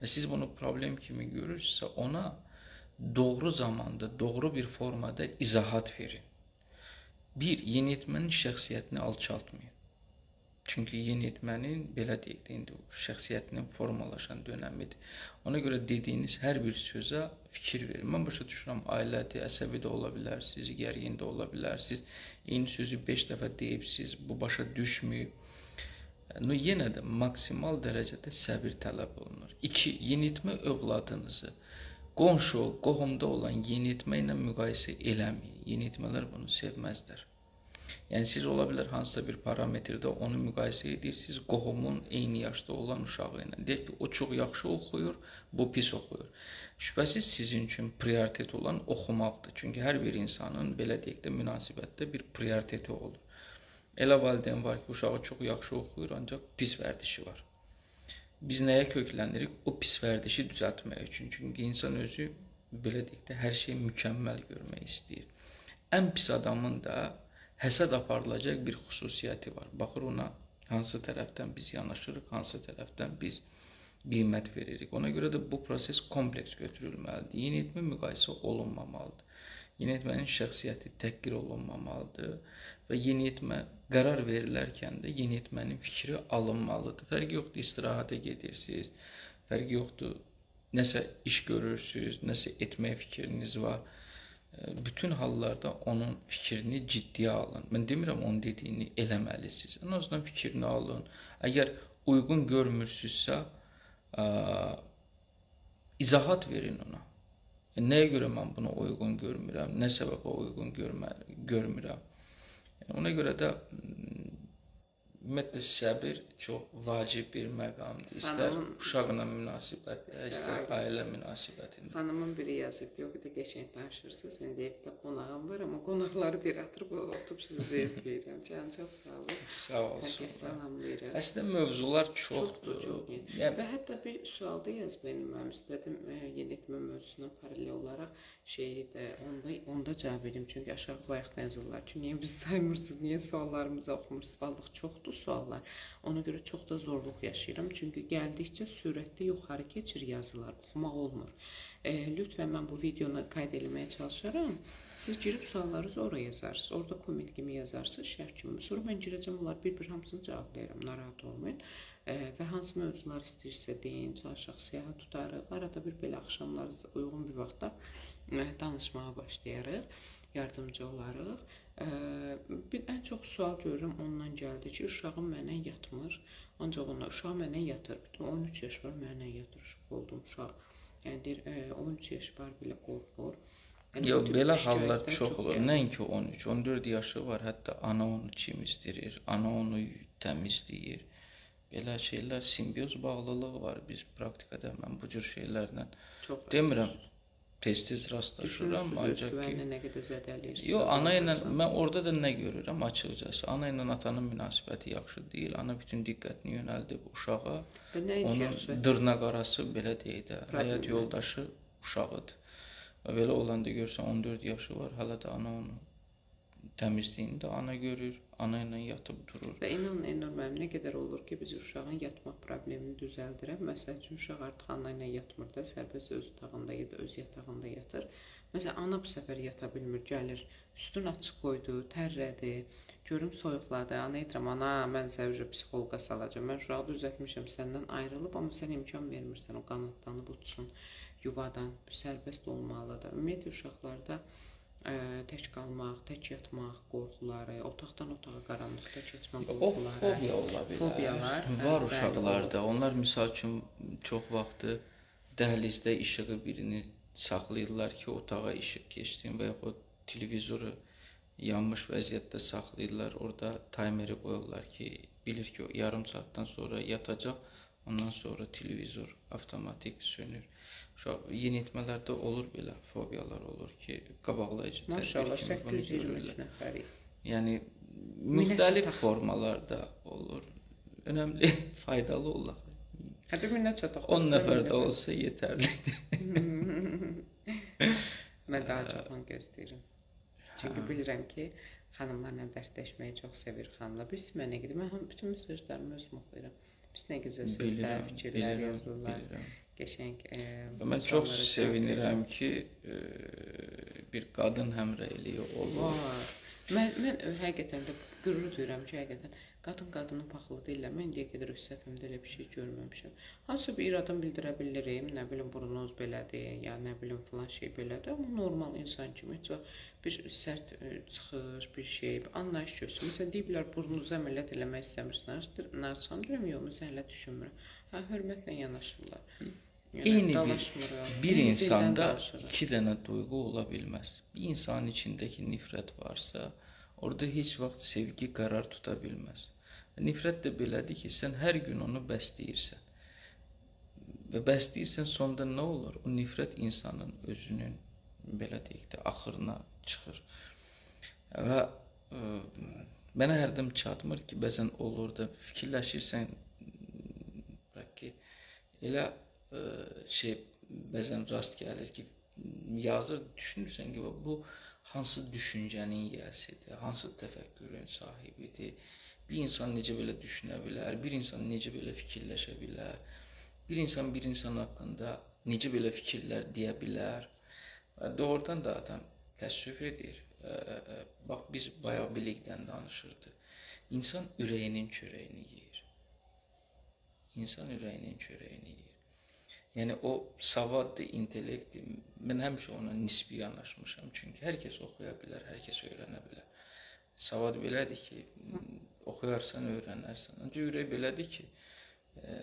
və siz bunu problem kimi görürsünüzsə, ona doğru zamanda, doğru bir formada izahat verin. bir yeniyetmənin şəxsiyyətini alçaltmayın. Çünki yeniyetmənin belə deyək də indi şəxsiyyətinin formalaşan dönəmidir. Ona görə dediyiniz hər bir sözə fikir verin. Mən başa düşürəm, ailədir, əsəbi də ola bilərsiniz, gərgin də ola bilərsiniz. Eyni sözü 5 dəfə deyibsiz, bu başa düşməyib. No yenə də maksimal dərəcədə səbir tələb olunur. 2. Yeniyetmə övladınızı qonşu, qohumda olan yeniyetmə ilə müqayisə eləməyin. Yeniyetmələr bunu sevməzlər. Yəni siz ola bilər hansısa bir parametrdə onu müqayisə edirsiniz qohumun eyni yaşda olan uşağı ilə. Deyək ki, o çox yaxşı oxuyur, bu pis oxuyur. Şübhəsiz sizin üçün prioritet olan oxumaqdır. Çünki hər bir insanın belə deyək də münasibətdə bir prioriteti olur. Elə valideyn var ki, uşağı çox yaxşı oxuyur, ancaq pis vərdişi var. Biz nəyə köklənirik? O pis vərdişi düzəltmək üçün. Çünki insan özü belə deyək də hər şeyi mükəmməl görmək istəyir. Ən pis adamın da həsəd aparılacaq bir xüsusiyyəti var. Baxır ona hansı tərəfdən biz yanaşırıq, hansı tərəfdən biz qiymət veririk. Ona görə də bu proses kompleks götürülməlidir. Yeniyetmə müqayisə olunmamalıdır. Yeniyetmənin şəxsiyyəti təhqir olunmamalıdır və yeniyetmə qərar verilərkən də yeniyetmənin fikri alınmalıdır. Fərqi yoxdur, istirahətə gedirsiniz, fərqi yoxdur, nəsə iş görürsüz, nəsə etmək fikriniz var bütün hallarda onun fikrini ciddiyə alın. Mən demirəm onun dediyini eləməlisiniz. Ən azından fikrini alın. Əgər uyğun görmürsünüzsə, ə, izahat verin ona. Yəni, nəyə görə mən buna uyğun görmürəm? Nə səbəbə uyğun görmə, görmürəm? Yəni, ona görə də Ümumiyyətlə səbir çox vacib bir məqamdır. İstər Xanımın, uşaqla münasibətdə, istər, istər ailə münasibətində. Xanımın biri yazıb o qədər qəşəng danışırsınız. İndi evdə qonağım var, amma qonaqları deyir, atırıb oturub sizi izləyirəm. Can çox sağ olun. Sağ olsun. Hər kəs salamlayıram. Əslində mövzular çoxdur. Çoxdur, çox. Yəni, və hətta bir sual da yazıb mənim istədim e, yeniyetmə mövzusuna paralel olaraq şeyi də onda onda cavab verim. Çünki aşağı bayaqdan yazırlar ki, niyə biz saymırsınız, niyə suallarımızı oxumursunuz? Vallah çoxdur suallar. Ona görə çox da zorluq yaşayıram. Çünki gəldikcə sürətli yuxarı keçir yazılar, oxumaq olmur. E, lütfən mən bu videonu qayd etməyə çalışaram. Siz girib suallarınızı ora yazarsınız. Orada komment kimi yazarsınız, şərh kimi. Sonra mən girəcəm, onlar bir-bir hamısını cavablayıram. Narahat olmayın. E, və hansı mövzular istəyirsə deyin, çalışaq siyahı tutarıq. Arada bir belə axşamlar uyğun bir vaxtda e, danışmağa başlayarıq, yardımcı olarıq. Bir ən çox sual görürəm ondan gəldi ki, uşağım mənə yatmır. Ancaq ona uşaq mənə yatır. Bütün 13 yaş var, mənə yatır. Uşaq oldum uşaq. Yəni deyir, 13 yaş var belə qorxur. Yəni, Yox, belə hallar çox, olur. Nəinki 13, 14 yaşı var, hətta ana onu çimizdirir, ana onu təmizləyir. Belə şeylər simbiyoz bağlılığı var. Biz praktikada mən bu cür şeylərlə çox demirəm. Rastlaşır tez-tez rastlaşıram, ancaq ki, nə qədər zədələyirsən. Yox, ana ilə mən orada da nə görürəm açıqcası. Ana ilə atanın münasibəti yaxşı deyil. Ana bütün diqqətini yönəldib uşağa. Onun dırnaq arası belə deyək də, həyat yoldaşı uşağıdır. Və belə olanda görsən 14 yaşı var, hələ də ana onu təmizliyini də ana görür, ana ilə yatıb durur. Və inanın Elnur müəllim nə qədər olur ki, biz uşağın yatmaq problemini düzəldirəm. Məsələn üçün uşaq artıq ana ilə yatmır da, sərbəst öz otağında ya da öz yatağında yatır. Məsələn ana bu səfər yata bilmir, gəlir, üstün açıq qoydu, tərrədi, görüm soyuqladı. Ana deyirəm, ana mən səni psixoloqa salacağam. Mən uşağı düzəltmişəm, səndən ayrılıb, amma sən imkan vermirsən o qanadlanıb uçsun yuvadan. Sərbəst olmalıdır. Ümumiyyətlə uşaqlarda tək qalmaq, tək yatmaq qorxuları, otaqdan otağa qaranlıqda keçmə qorxuları, fobiya ola bilər. Fobiyalar var uşaqlarda. Onlar misal üçün çox vaxtı dəhlizdə işığı birini saxlayırlar ki, otağa işıq keçsin və yaxud televizoru yanmış vəziyyətdə saxlayırlar. Orada taymeri qoyurlar ki, bilir ki, yarım saatdan sonra yatacaq. Ondan sonra televizor avtomatik sönür. Uşaq yeniyetmələrdə olur belə fobiyalar olur ki, qabaqlayıcı Maşallah 823 nəfərik. Yəni müxtəlif formalarda olur. Önəmli, faydalı olur. Hətta minnət çataq. 10 nəfər də olsa yetərlidir. Mən daha çoxdan gözləyirəm. Çünki bilirəm ki, xanımlarla dərdləşməyi çox sevir xanımlar. Biz mənə gedir. Mən bütün mesajlarımı özüm oxuyuram. Biz nə gözəl sözlər, fikirlər yazırlar. Bilirəm qəşəng e, Mən çox sevinirəm ki, e, bir qadın həmrəyliyi olur. Var. Mən mən həqiqətən də qürur duyuram ki, həqiqətən qadın qadını paxılı deyirlər. Mən indiyə qədər səhvimdə elə bir şey görməmişəm. Hansısa bir iradan bildirə bilirim, nə bilim burnunuz belədir, ya nə bilim filan şey belədir, amma normal insan kimi vaxt bir sərt ə, çıxış, bir şey, bir anlayış göstərir. Məsələn deyiblər burnunuzu əməliyyat eləmək istəmirsiniz. Narsan deyirəm, yox, mən hələ düşünmürəm. Hə, hörmətlə yanaşırlar. Yəni, Eyni bir, bir Eyni insanda iki dənə duyğu ola bilməz. Bir insanın içindəki nifrət varsa, orada heç vaxt sevgi qərar tuta bilməz. Nifrət də belədir ki, sən hər gün onu bəsləyirsən. Və bəsləyirsən sonda nə olur? O nifrət insanın özünün belə deyək də axırına çıxır. Və ə, mənə hərdən çatmır ki, bəzən olur da fikirləşirsən bəlkə elə ə, şey bəzən rast gəlir ki, yazır, düşünürsən ki, bu hansı düşüncənin yiyəsidir, hansı təfəkkürün sahibidir. Bir insan necə belə düşünə bilər, bir insan necə belə fikirləşə bilər, bir insan bir insan haqqında necə belə fikirlər deyə bilər. Və doğrudan da adam təəssüf edir. Ə, ə, bax biz bayaq bilikdən danışırdıq. İnsan ürəyinin çörəyini yeyir. İnsan ürəyinin çörəyini yeyir. Yəni o savaddır, intellektdir. Mən həmişə ona nisbi yanaşmışam. Çünki hər kəs oxuya bilər, hər kəs öyrənə bilər. Savad belədir ki, oxuyarsan, öyrənərsən. Ancaq ürək belədir ki, e,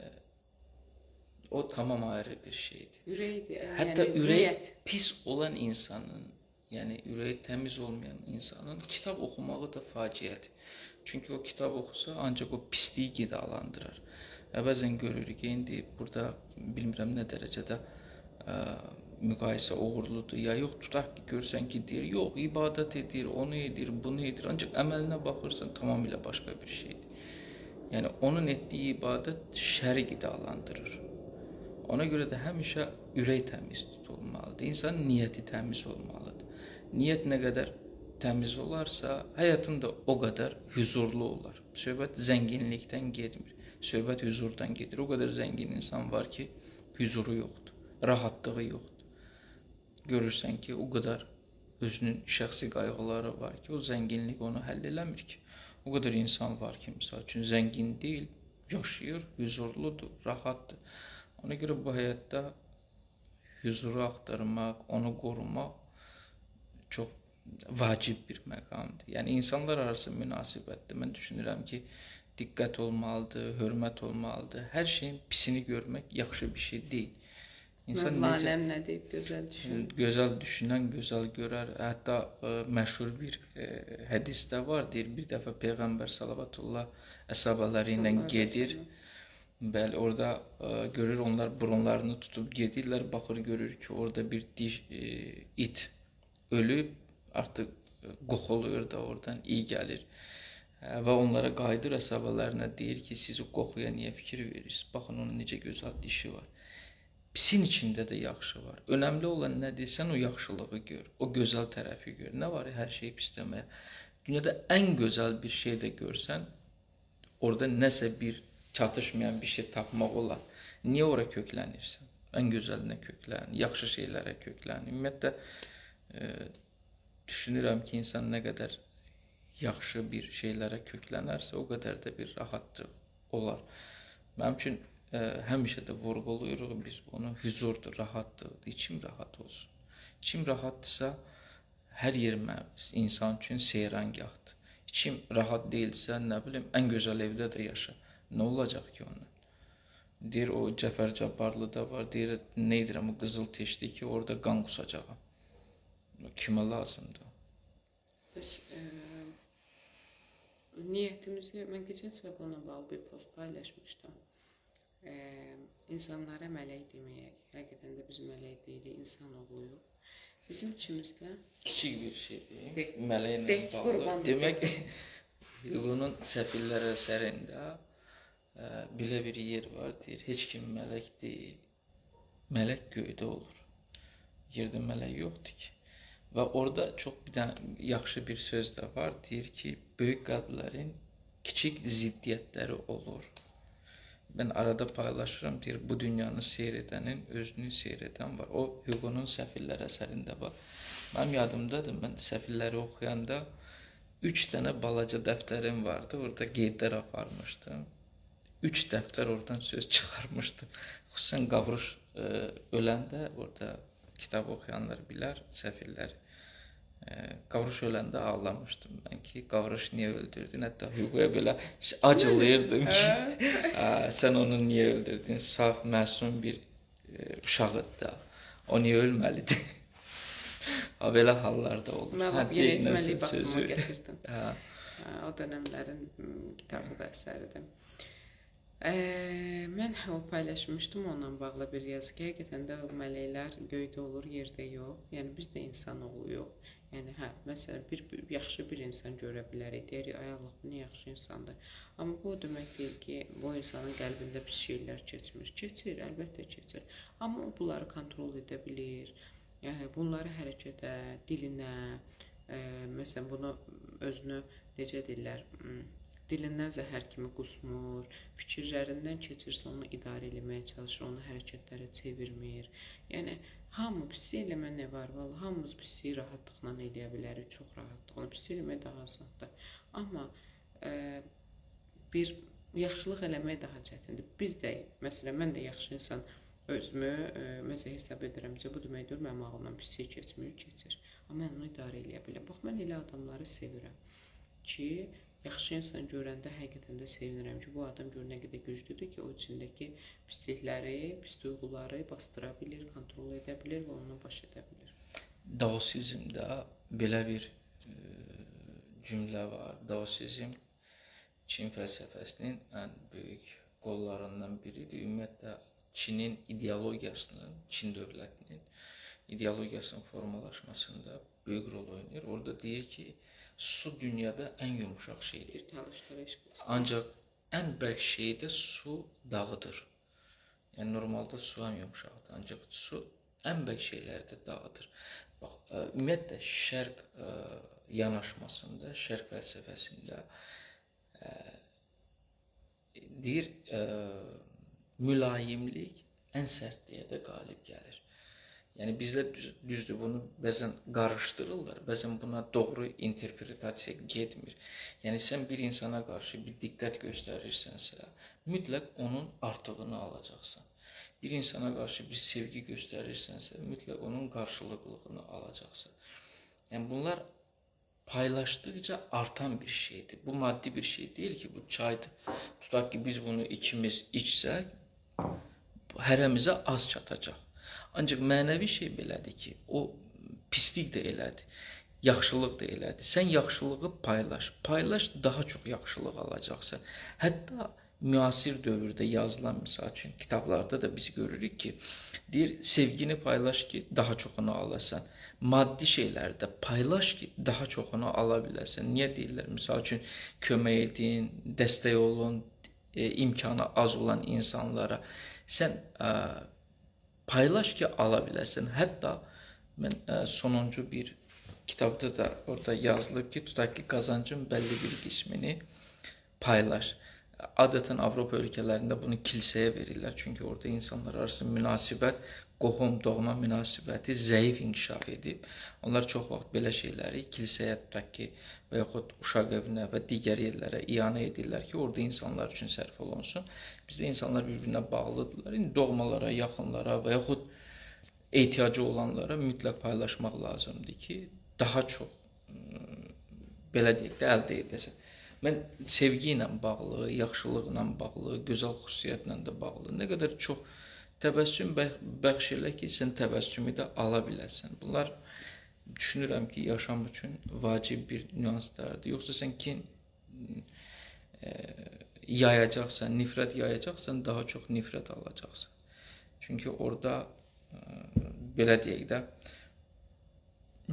o tamam ayrı bir şeydir. Ürəkdir. Hətta yəni, ürək niyyət. pis olan insanın, yəni ürəyi təmiz olmayan insanın kitab oxumağı da faciədir. Çünki o kitab oxusa ancaq o pisliyi qidalandırar. Və bəzən görürük indi burada bilmirəm nə dərəcədə ə, müqayisə uğurludur ya yox tutaq ki, görsən ki, deyir, yox, ibadət edir, onu edir, bunu edir, ancaq əməlinə baxırsan tamamilə başqa bir şeydir. Yəni onun etdiyi ibadət şəri qidalandırır. Ona görə də həmişə ürək təmiz tutulmalıdır. İnsanın niyyəti təmiz olmalıdır. Niyyət nə qədər təmiz olarsa, həyatın da o qədər huzurlu olar. Söhbət zənginlikdən getmir. Söhbət huzurdan gedir. O qədər zəngin insan var ki, huzuru yoxdur, rahatlığı yoxdur. Görürsən ki, o qədər özünün şəxsi qayğıları var ki, o zənginlik onu həll eləmir ki. O qədər insan var ki, məsəl üçün zəngin deyil, yaşayır, huzurludur, rahatdır. Ona görə bu həyatda huzuru axtarmaq, onu qorumaq çox vacib bir məqamdır. Yəni insanlar arası münasibətdə mən düşünürəm ki, diqqət olmalıdır, hörmət olmalıdır. Hər şeyin pisini görmək yaxşı bir şey deyil. İnsan Mövlanəm nə deyib gözəl düşün. Gözəl düşünən gözəl görər. Hətta ə, məşhur bir ə, hədisdə var, deyir, bir dəfə peyğəmbər sallallahu əshabələri ilə gedir. Bəli, orada ə, görür onlar burunlarını tutub gedirlər, baxır görür ki, orada bir diş ə, it ölüb, artıq qoxulur da oradan iyi gəlir. Ə, və onlara qayıdır əshabələrinə deyir ki, siz qoxuya niyə fikir verirsiniz? Baxın onun necə gözəl dişi var. Pisin içində də yaxşı var. Önəmli olan nədir? Sən o yaxşılığı gör, o gözəl tərəfi gör. Nə var hər şeyi pisləməyə? Dünyada ən gözəl bir şey də görsən, orada nəsə bir çatışmayan bir şey tapmaq olar. Niyə ora köklənirsən? Ən gözəlinə köklən, yaxşı şeylərə köklən. Ümumiyyətlə e, düşünürəm ki, insan nə qədər yaxşı bir şeylərə köklənərsə, o qədər də bir rahatlıq olar. Mənim üçün ə, həmişə də vurğuluyuruq biz bunu. Huzurdur, rahatdır, içim rahat olsun. İçim rahatdırsa, hər yer mənim insan üçün seyrangahdır. İçim rahat deyilsə, nə bilim, ən gözəl evdə də yaşa. Nə olacaq ki ondan? Deyir o Cəfər Cabbarlı da var. Deyir nə edirəm o qızıl teşdi ki, orada qan qusacağam. Kimə lazımdır? Bəs e, niyyətimizi mən keçən bununla bağlı bir post paylaşmışdım ə, insanlara mələk deməyək. Həqiqətən də biz mələk deyilik, insan oğluyuq. Bizim içimizdə kiçik bir şeydir. De, Mələklə de, bağlı. qurban Demək Hugo'nun səfillər əsərində ə, belə bir yer var, deyir, heç kim mələk deyil. Mələk göydə olur. Yerdə mələk yoxdur ki. Və orada çox bir dənə yaxşı bir söz də var, deyir ki, böyük qəlblərin kiçik ziddiyyətləri olur. Mən arada paylaşıram, deyir, bu dünyanı seyr edənin özünü seyr edən var. O Hugo'nun Səfillər əsərində var. Mənim yadımdadır, mən Səfilləri oxuyanda 3 dənə balaca dəftərim vardı. Orada qeydlər aparmışdım. 3 dəftər oradan söz çıxarmışdım. Xüsusən Qavruş ə, öləndə orada kitab oxuyanlar bilər, səfirlər. Qavruş öləndə ağlamışdım mən ki, Qavruş niyə öldürdün? Hətta Hugoya belə acılayırdım ki, sən onu niyə öldürdün? Saf, məsum bir ə, uşaq idi da. O niyə ölməlidir? ha belə hallarda olur. Mən hə, yeniyetməlik baxımına gətirdim. hə. O dönəmlərin kitabı da əsəridir. Ə, mən o paylaşmışdım onunla bağlı bir yazı həqiqətən də o mələklər göydə olur, yerdə yox. Yəni biz də insan oluyuq. Yəni hə, məsələn bir, bir yaxşı bir insan görə bilərik. Deyirik, ay Allah, bu nə yaxşı insandır. Amma bu o demək deyil ki, bu insanın qəlbində pis şeylər keçmir. Keçir, əlbəttə keçir. Amma o bunları kontrol edə bilir. Yəni bunları hərəkətə, dilinə, ə, məsələn bunu özünü necə deyirlər, dilindən zəhər kimi qusmur, fikirlərindən keçirsə onu idarə etməyə çalışır, onu hərəkətlərə çevirmir. Yəni hamı pis eləmə nə var? Vallahi hamımız pisi rahatlıqla eləyə bilərik, çox rahatlıqla. Pis eləmək daha asandır. Amma ə, bir yaxşılıq eləmək daha çətindir. Biz də, məsələn, mən də yaxşı insan özümü ə, məsələn hesab edirəm ki, bu deməkdir, mənim ağlımdan pis şey keçmir, keçir. Amma mən onu idarə eləyə bilirəm. Bax, mən elə adamları sevirəm ki, yaxşı insan görəndə həqiqətən də sevinirəm ki, bu adam gör nə qədər güclüdür ki, o içindəki pislikləri, pis duyğuları bastıra bilir, kontrol edə bilir və onunla baş edə bilir. Daosizmdə belə bir ə, e, cümlə var. Daosizm Çin fəlsəfəsinin ən böyük qollarından biridir. Ümumiyyətlə Çinin ideologiyasının, Çin dövlətinin ideologiyasının formalaşmasında böyük rol oynayır. Orada deyir ki, Su dünyada ən yumşaq şeydir. Ancaq ən bərk şey də su dağıdır. Yəni normalda su ən yumşaqdır, ancaq su ən bərk şeylərdə dağıdır. Bax, ə, e, ümumiyyətlə şərq ə, e, yanaşmasında, şərq fəlsəfəsində ə, e, deyir ə, mülayimlik ən sərtliyə də qalib gəlir. Yəni bizlər düz, düzdür bunu bəzən qarışdırırlar, bəzən buna doğru interpretasiya getmir. Yəni sən bir insana qarşı bir diqqət göstərirsənsə, mütləq onun artığını alacaqsan. Bir insana qarşı bir sevgi göstərirsənsə, mütləq onun qarşılıqlılığını alacaqsan. Yəni bunlar paylaşdıqca artan bir şeydir. Bu maddi bir şey deyil ki, bu çaydır. Tutaq ki, biz bunu ikimiz içsək, hərəmizə az çatacaq. Ancaq mənəvi şey belədir ki, o pislik də elədir. Yaxşılıq da elədir. Sən yaxşılığı paylaş. Paylaş daha çox yaxşılıq alacaqsan. Hətta müasir dövrdə yazılan məsəl üçün kitablarda da biz görürük ki, deyir sevgini paylaş ki, daha çoxunu alasan. Maddi şeylərdə paylaş ki, daha çoxunu ala biləsən. Niyə deyirlər? Məsəl üçün kömək edin, dəstək olun, e, imkanı az olan insanlara. Sən ə, paylaş ki, ala biləsən. Hətta mən ə, e, sonuncu bir kitabda da orada yazılıb ki, tutaq ki, qazancın bəlli bir qismini paylaş. Adətən Avropa ölkələrində bunu kilsəyə verirlər, çünki orada insanlar arasında münasibət qohum doğma münasibəti zəif inkişaf edib. Onlar çox vaxt belə şeyləri kilsəyə tutaq ki, və yaxud uşaq evinə və digər yerlərə iyanə edirlər ki, orada insanlar üçün sərf olunsun. Bizdə insanlar bir-birinə bağlıdırlar. İndi doğmalara, yaxınlara və yaxud ehtiyacı olanlara mütləq paylaşmaq lazımdır ki, daha çox belə deyək də əldə edəsən. Mən sevgi ilə bağlı, yaxşılıqla bağlı, gözəl xüsusiyyətlə də bağlı nə qədər çox Təbəssüm bəxş elə ki, sən təbəssümü də ala biləsən. Bunlar düşünürəm ki, yaşam üçün vacib bir nüanslardır. Yoxsa sən kin e, yayacaqsan, nifrət yayacaqsan, daha çox nifrət alacaqsan. Çünki orada e, belə deyək də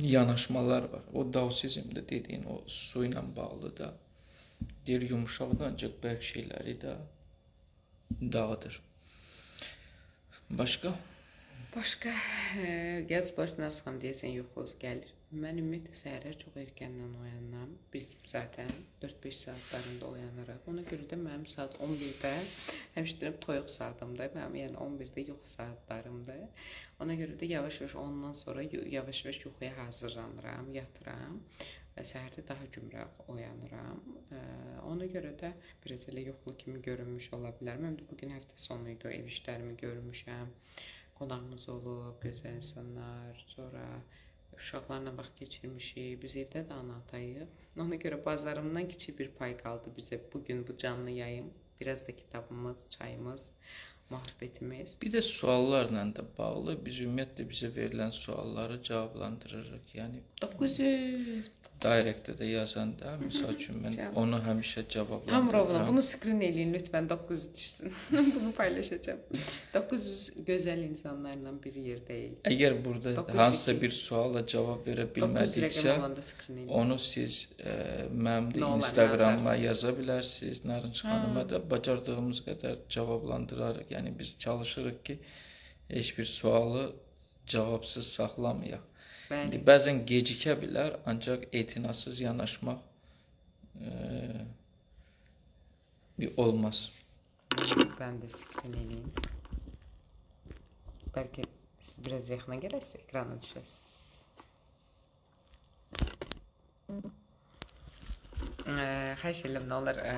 yanaşmalar var. O daosizmdə dediyin o su ilə bağlı da deyir yumşaqdır, ancaq bərk şeyləri də dağıdır. Başqa? Başqa gəz başına çıxam deyəsən yuxuz gəlir. Mən ümumiyyətlə səhərlər çox erkəndən oyanıram. Biz zaten 4-5 saatlarında oyanırıq. Ona görə də mənim saat 11-də həmişə deyirəm toyuq saatımdır. Mənim yəni 11-də yuxu saatlarımdır. Ona görə də yavaş-yavaş ondan sonra yavaş-yavaş yuxuya hazırlanıram, yatıram. Səhərdə daha gümrah oyanıram. Ə, ona görə də biraz elə yoxlu kimi görünmüş ola bilər. Mən də bu gün həftə sonu idi, ev işlərimi görmüşəm. Qonağımız olub, gözəl insanlar, sonra uşaqlarla vaxt keçirmişik. Biz evdə də ana-atayıq. Ona görə bazarımdan kiçik bir pay qaldı bizə bu gün bu canlı yayım. Biraz da kitabımız, çayımız, mühabbətimiz. Bir də suallarla da bağlı biz ümumiyyətlə bizə verilən sualları cavablandırırıq. Yəni 900 Directdə də yazanda, məsəl üçün mən Cavab. onu həmişə cavablandırıram. Tam rovna bunu skrin eləyin lütfən 900 düşsün. bunu paylaşacağam. 900 gözəl insanlarla bir yerdəyik. Əgər burada 902. hansısa bir suala cavab verə 900 bilmədiksə, rəqəm olanda skrin eləyin. onu siz e, mənim də Nə olar, nə Instagrama yazarsınız? yaza bilərsiniz. Narınc xanıma da bacardığımız qədər cavablandırarıq. Yəni biz çalışırıq ki, heç bir sualı cavabsız saxlamayaq. İndi Bəli. bəzən gecikə bilər, ancaq etinasız yanaşmaq e, bir olmaz. Ben de skrin eləyim. Bəlkə siz biraz yaxına gələrsə ekrana düşəsiz. Ə, Xahiş edirəm nə olar ə,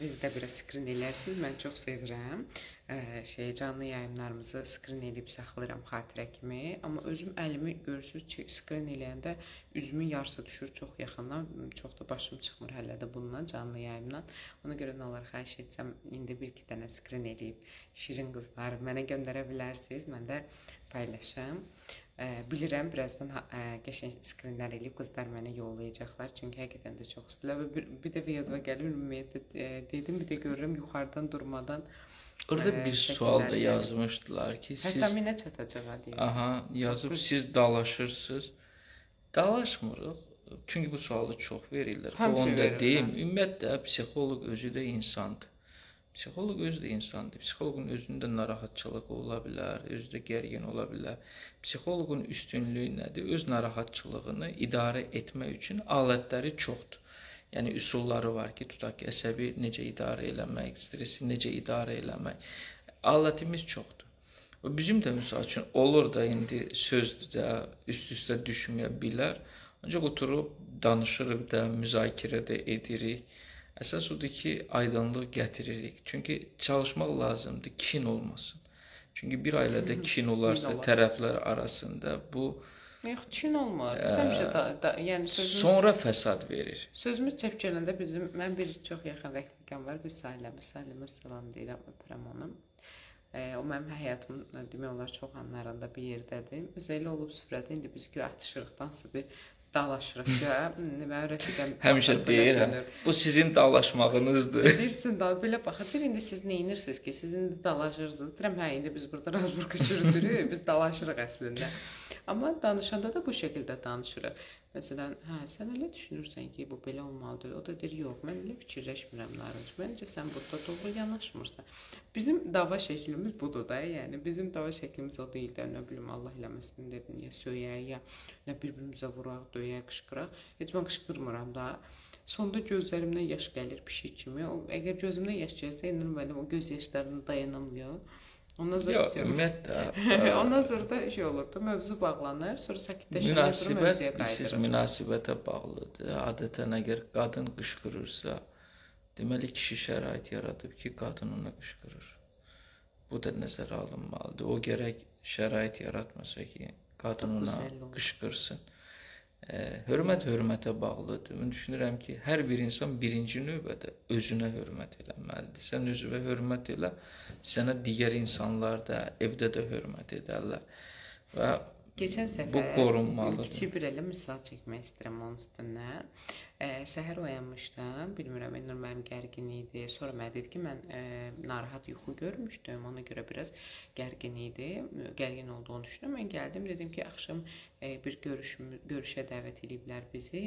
biz də biraz skrin elərsiniz. Mən çox sevirəm. Ə, şey canlı yayımlarımızı skrin eləyib saxlayıram xatirə kimi, amma özüm əlimi görürsüz ki, skrin eləyəndə üzümün yarısı düşür çox yaxından. Çox da başım çıxmır hələ də bundan canlı yayımdan. Ona görə nə olar xahiş etsəm indi bir iki dənə skrin eləyib şirin qızlar mənə göndərə bilərsiniz. Mən də paylaşım. Ə, bilirəm birazdan ə, qəşəng skrinlər eləyib qızlar mənə yollayacaqlar. Çünki həqiqətən də çox istəyirlər və bir, bir dəfə yadıma gəlir ümumiyyətlə ə, dedim bir də görürəm yuxarıdan durmadan Orada bir sual da yazmışdılar ki, siz hətta minə çatacaq deyir. Aha, yazıb siz dalaşırsınız. Dalaşmırıq. Çünki bu sualı çox verirlər. Bu onu da verirlər. deyim. Ümumiyyətlə psixoloq özü də insandır. Psixoloq özü də insandır. Psixoloqun özündə narahatçılığı ola bilər, özü də gərgin ola bilər. Psixoloqun üstünlüyü nədir? Öz narahatçılığını idarə etmək üçün alətləri çoxdur. Yəni üsulları var ki, tutaq ki, əsəbi necə idarə eləmək, stresi necə idarə eləmək. Alətimiz çoxdur. O bizim də məsəl üçün olur da indi sözdür də üst-üstə düşməyə bilər. Ancaq oturub danışırıq da, müzakirə də edirik. Əsas odur ki, aydınlıq gətiririk. Çünki çalışmaq lazımdır, kin olmasın. Çünki bir ailədə kin olarsa olar. tərəflər arasında bu Yox, çin olmur. Biz həmişə da, da yəni sözümüz sonra fəsad verir. Sözümüz çəp gələndə bizim mən bir çox yaxın rəfiqəm var, Vüsalə, Vüsaləmə salam deyirəm, öpürəm onu. E, o mənim həyatımın demək olar çox anlarında bir yerdədir. Biz elə olub süfrədə indi biz güya atışırıqdansa bir dalaşırıq güya. Mənim rəfiqəm Həmişə deyirəm, dönür. bu sizin dalaşmağınızdır. Bilirsin da belə baxır. Deyir indi siz nə edirsiniz ki? Siz indi dalaşırsınız. Deyirəm hə indi biz burada Razburqa çürüdürük. biz dalaşırıq əslində. Amma danışanda da bu şəkildə danışırıq. Məsələn, hə, sən elə düşünürsən ki, bu belə olmalıdır. O da deyir, yox, mən elə fikirləşmirəm Narınc. Məncə sən burada doğru yanaşmırsan. Bizim dava şəklimiz budur da, yəni bizim dava şəklimiz o deyil də, nə bilim Allah eləməsin dedim, ya söyək, ya nə bir-birimizə vuraq, döyək, qışqıraq. Heç mən qışqırmıram da. Sonda gözlərimdən yaş gəlir pişik kimi. O əgər gözümdən yaş gəlsə, indi mənim o göz yaşlarını dayanamıyor. Ondan sonra Yox, ümumiyyətlə Ondan sonra da şey olur da, mövzu bağlanır, sonra sakitləşəndən sonra mövzuya siz qayıdırıq. münasibətə bağlıdır. Adətən əgər qadın qışqırırsa, deməli kişi şərait yaradıb ki, qadın ona qışqırır. Bu da nəzərə alınmalıdır. O gərək şərait yaratmasa ki, qadın ona qışqırsın. E, hörmət hörmətə bağlıdır. Mən düşünürəm ki, hər bir insan birinci növbədə özünə hörmət eləməlidir. Sən özünə hörmət elə, sənə digər insanlar da, evdə də hörmət edərlər. Və Keçən səfər Bu qorunmalıdır. Kiçik bir elə misal çəkmək istəyirəm onun üstündən. Ə, səhər oyanmışdım. Bilmirəm, Elnur mənim gərgin idi. Sonra mənə dedi ki, mən ə, narahat yuxu görmüşdüm. Ona görə biraz gərgin idi. Gərgin olduğunu düşündüm. Mən gəldim, dedim ki, axşam ə, bir görüşüm görüşə dəvət ediblər bizi.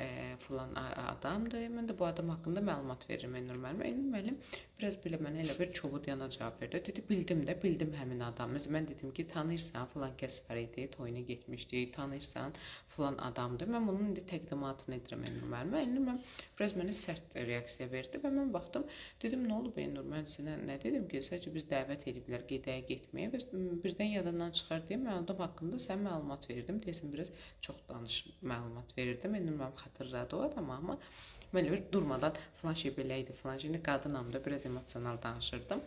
Ə, filan a- adamdır. Mən də bu adam haqqında məlumat verirəm Elnur müəllimə. Elnur müəllim biraz belə mənə elə bir çobud yana cavab verdi. Dedi, bildim də, bildim həmin adamı. Mən dedim ki, tanıyırsan, filan kəs var idi, toyuna getmişdi, tanıyırsan, filan adamdır. Mən bunun indi təqdimatını edirəm Elnur Elnur müəllimə. Elnur müəllim biraz mənə sərt reaksiya verdi və mən baxdım, dedim nə olub Elnur? Mən sənə nə dedim ki, sadəcə biz dəvət ediblər gedəyə getməyə və birdən yadından çıxar deyə mən adam haqqında sən məlumat verdim. Deyəsən biraz çox danış məlumat verirdim. Elnur müəllim xatırladı o adamı, amma mən elə durmadan filan şey belə idi, filan şey qadınam da biraz emosional danışırdım.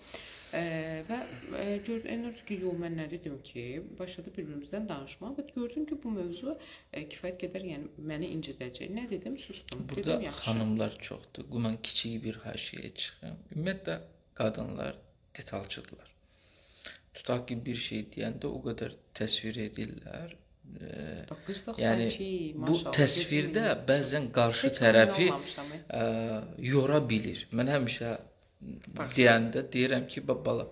E, və e, gördüm Elnur ki, yox mən nə dedim ki, başladı bir-birimizdən danışmağa və gördüm ki, bu mövzu e, kifayət qədər yəni məni incidəcək. Nə dedim? Sustum. Burada dedim yaxşı. xanımlar çoxdur. Bu mən kiçik bir haşiyə çıxım. Ümumiyyətlə qadınlar detalçıdırlar. Tutaq ki, bir şey deyəndə o qədər təsvir edirlər. E, 992 yəni bu təsvirdə bəzən qarşı tərəfi olmamışam, e. ə, yora bilir. Mən həmişə deyəndə deyirəm ki, bax bala,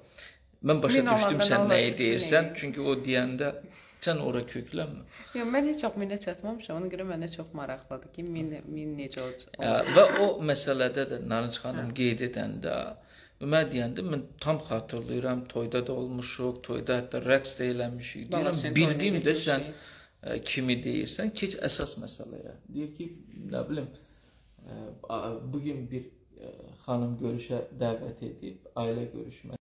mən başa düşdüm sən nəyi deyirsən, çünki o deyəndə sən ora köklənmə. Yox, mən heç çox minə çatmamışam. Ona görə mənə çox maraqlıdır ki, min min necə olacaq. Ə, və o məsələdə də Narınc xanım qeyd edəndə Mən deyəndə mən tam xatırlayıram, toyda da olmuşuq, toyda hətta rəqs də eləmişik. Deyirəm, bildim də sən ə, kimi deyirsən, keç əsas məsələyə. Deyir ki, nə bilim, ə, a- bu gün bir ə, xanım görüşə dəvət edib, ailə görüşməsi